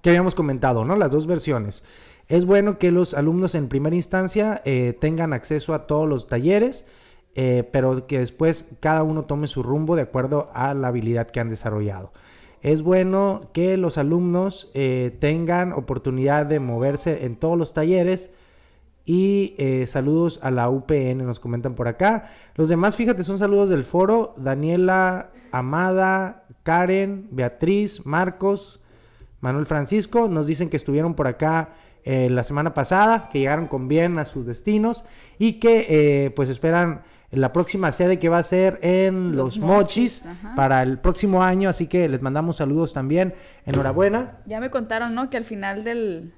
A: que habíamos comentado, ¿no? Las dos versiones. Es bueno que los alumnos en primera instancia eh, tengan acceso a todos los talleres, eh, pero que después cada uno tome su rumbo de acuerdo a la habilidad que han desarrollado. Es bueno que los alumnos tengan oportunidad de moverse en todos los talleres, y eh, saludos a la UPN, nos comentan por acá. Los demás, fíjate, son saludos del foro. Daniela, Amada, Karen, Beatriz, Marcos, Manuel Francisco. Nos dicen que estuvieron por acá eh, la semana pasada, que llegaron con bien a sus destinos y que eh, pues esperan la próxima sede que va a ser en Los,
B: Los
A: Mochis,
B: Mochis,
A: para el próximo año. Así que les mandamos saludos también. Enhorabuena.
B: Ya me contaron, ¿no? Que al final del,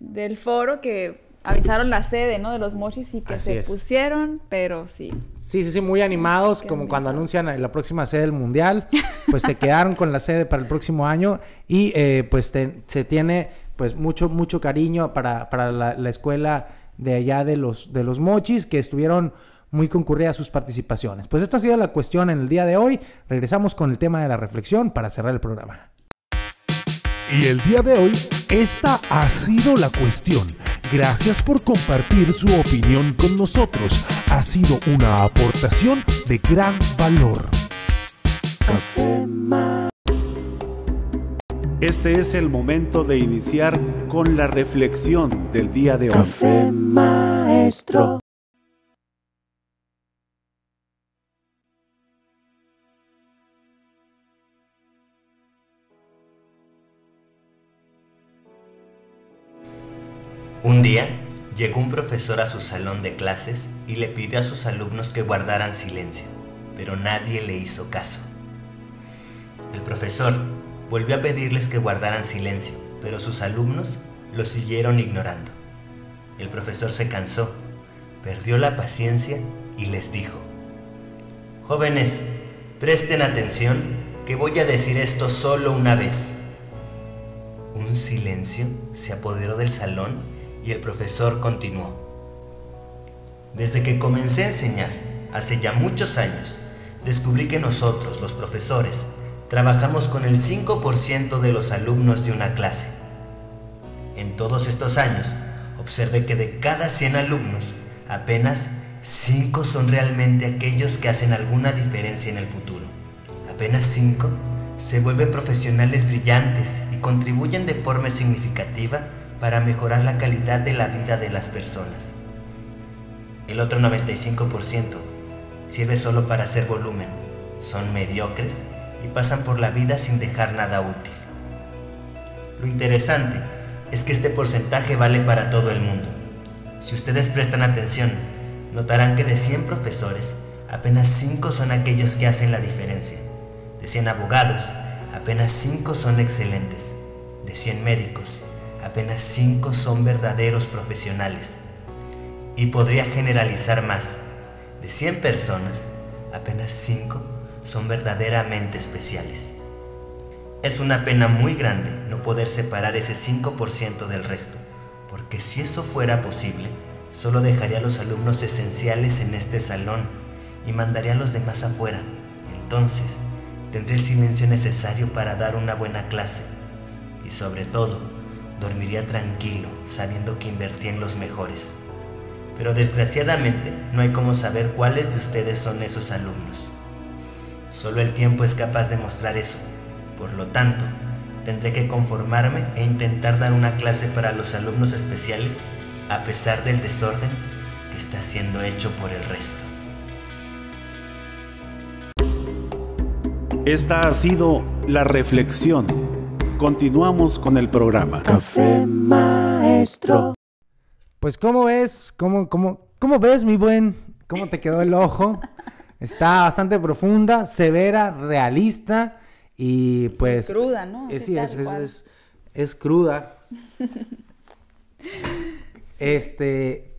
B: del foro que avisaron la sede, ¿no? De los mochis y que
A: Así
B: se
A: es.
B: pusieron, pero sí.
A: Sí, sí, sí, muy animados,
B: Qué
A: como cuando anuncian la próxima sede del Mundial, pues se quedaron con la sede para el próximo año y eh, pues te- se tiene pues mucho, mucho cariño para, para la, la escuela de allá de los, de los mochis que estuvieron muy concurridas sus participaciones. Pues esta ha sido la cuestión en el día de hoy. Regresamos con el tema de la reflexión para cerrar el programa.
C: Y el día de hoy, esta ha sido la cuestión. Gracias por compartir su opinión con nosotros. Ha sido una aportación de gran valor.
F: Café Ma-
H: Este es el momento de iniciar con la reflexión del día de hoy.
F: Café Maestro.
L: Un día llegó un profesor a su salón de clases y le pidió a sus alumnos que guardaran silencio, pero nadie le hizo caso. El profesor volvió a pedirles que guardaran silencio, pero sus alumnos lo siguieron ignorando. El profesor se cansó, perdió la paciencia y les dijo, Jóvenes, presten atención que voy a decir esto solo una vez. Un silencio se apoderó del salón y el profesor continuó. Desde que comencé a enseñar, hace ya muchos años, descubrí que nosotros, los profesores, trabajamos con el 5% de los alumnos de una clase. En todos estos años, observé que de cada 100 alumnos, apenas 5 son realmente aquellos que hacen alguna diferencia en el futuro. Apenas 5 se vuelven profesionales brillantes y contribuyen de forma significativa para mejorar la calidad de la vida de las personas. El otro 95% sirve solo para hacer volumen, son mediocres y pasan por la vida sin dejar nada útil. Lo interesante es que este porcentaje vale para todo el mundo. Si ustedes prestan atención, notarán que de 100 profesores, apenas 5 son aquellos que hacen la diferencia. De 100 abogados, apenas 5 son excelentes. De 100 médicos, apenas 5 son verdaderos profesionales. Y podría generalizar más. De 100 personas, apenas 5 son verdaderamente especiales. Es una pena muy grande no poder separar ese 5% del resto, porque si eso fuera posible, solo dejaría a los alumnos esenciales en este salón y mandaría a los demás afuera. Entonces, tendría el silencio necesario para dar una buena clase y sobre todo, dormiría tranquilo sabiendo que invertí en los mejores. Pero desgraciadamente no hay cómo saber cuáles de ustedes son esos alumnos. Solo el tiempo es capaz de mostrar eso. Por lo tanto, tendré que conformarme e intentar dar una clase para los alumnos especiales a pesar del desorden que está siendo hecho por el resto.
H: Esta ha sido la reflexión. Continuamos con el programa.
F: Café Maestro.
A: Pues, ¿cómo ves? ¿Cómo, cómo, cómo ves, mi buen? ¿Cómo te quedó el ojo? Está bastante profunda, severa, realista y pues...
B: Cruda, ¿no?
A: eh,
B: Así
A: sí,
B: tal
A: es, es,
B: cual.
A: es, es cruda. [LAUGHS] Este...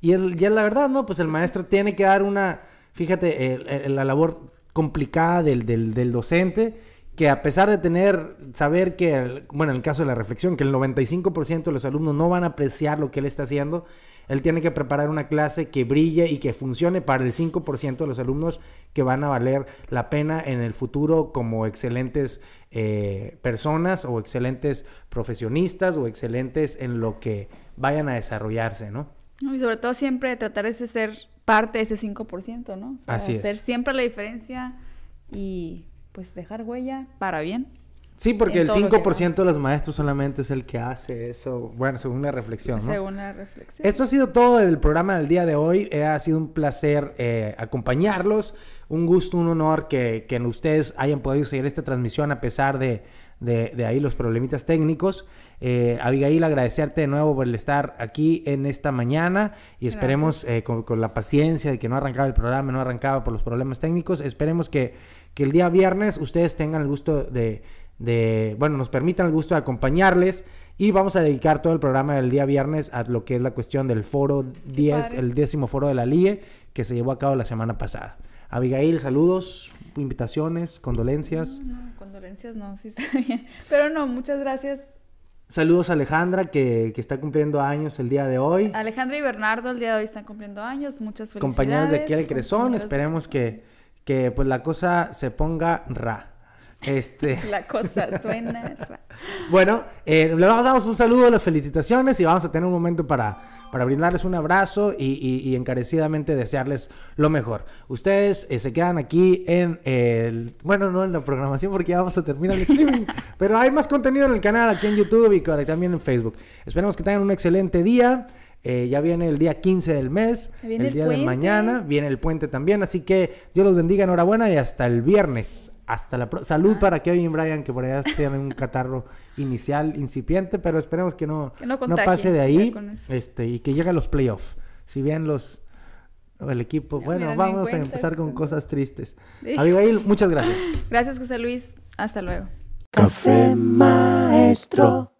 A: Y, el, y la verdad, ¿no? Pues el maestro tiene que dar una... Fíjate, el- el- la labor complicada del, del, del docente, que a pesar de tener, saber que, el- bueno, en el caso de la reflexión, que el 95% de los alumnos no van a apreciar lo que él está haciendo, él tiene que preparar una clase que brille y que funcione para el 5% de los alumnos que van a valer la pena en el futuro como excelentes eh, personas o excelentes profesionistas o excelentes en lo que vayan a desarrollarse, ¿no?
B: Y sobre todo siempre tratar de ser parte de ese 5%, ¿no? O sea,
A: Así es.
B: hacer siempre la diferencia y pues dejar huella para bien.
A: Sí, porque el
B: todo lo que
A: 5% de los maestros solamente es el que hace eso, bueno, según la reflexión, ¿no?
B: Según la reflexión.
A: Esto ha sido todo del programa del día de hoy. Eh, ha sido un placer eh, acompañarlos. Un gusto, un honor que, que ustedes hayan podido seguir esta transmisión a pesar de, de- de ahí los problemitas técnicos. Eh, Abigail, agradecerte de nuevo por el estar aquí en esta mañana y esperemos eh, con, con la paciencia de que no arrancaba el programa, no arrancaba por los problemas técnicos. Esperemos que, que el día viernes ustedes tengan el gusto de, de, bueno, nos permitan el gusto de acompañarles y vamos a dedicar todo el programa del día viernes a lo que es la cuestión del foro 10,
B: padre.
A: el décimo foro de la LIE que se llevó a cabo la semana pasada. Abigail, saludos, invitaciones, condolencias.
B: No, no, sí está [LAUGHS] bien. Pero no, muchas gracias.
A: Saludos a Alejandra que, que está cumpliendo años el día de hoy.
B: Alejandra y Bernardo el día de hoy están cumpliendo años. Muchas felicidades.
A: compañeros de aquí del Cresón. Esperemos que, que pues la cosa se ponga ra. Este, [LAUGHS]
B: La cosa suena.
A: bueno, eh, le vamos a dar un saludo, las felicitaciones y vamos a tener un momento para, para brindarles un abrazo y, y- y encarecidamente desearles lo mejor. Ustedes eh, se quedan aquí en el, bueno, no en la programación porque ya vamos a terminar el streaming, [LAUGHS] pero hay más contenido en el canal aquí en YouTube y también en Facebook. Esperemos que tengan un excelente día. Eh, ya viene el día 15 del mes, el
B: el
A: día de mañana, viene el puente también, así que Dios los bendiga, enhorabuena y hasta el viernes. Hasta la pro- Salud para Kevin y Brian, que por allá [LAUGHS] tienen un catarro inicial incipiente, pero esperemos que no,
B: Que no
A: pase de ahí este, y que lleguen los playoffs. Si bien los el equipo,
B: Ya,
A: bueno, vamos a empezar con cosas tristes.
B: Sí.
A: Abigail, muchas gracias. [LAUGHS]
B: Gracias, José Luis. Hasta luego.
F: Café Maestro.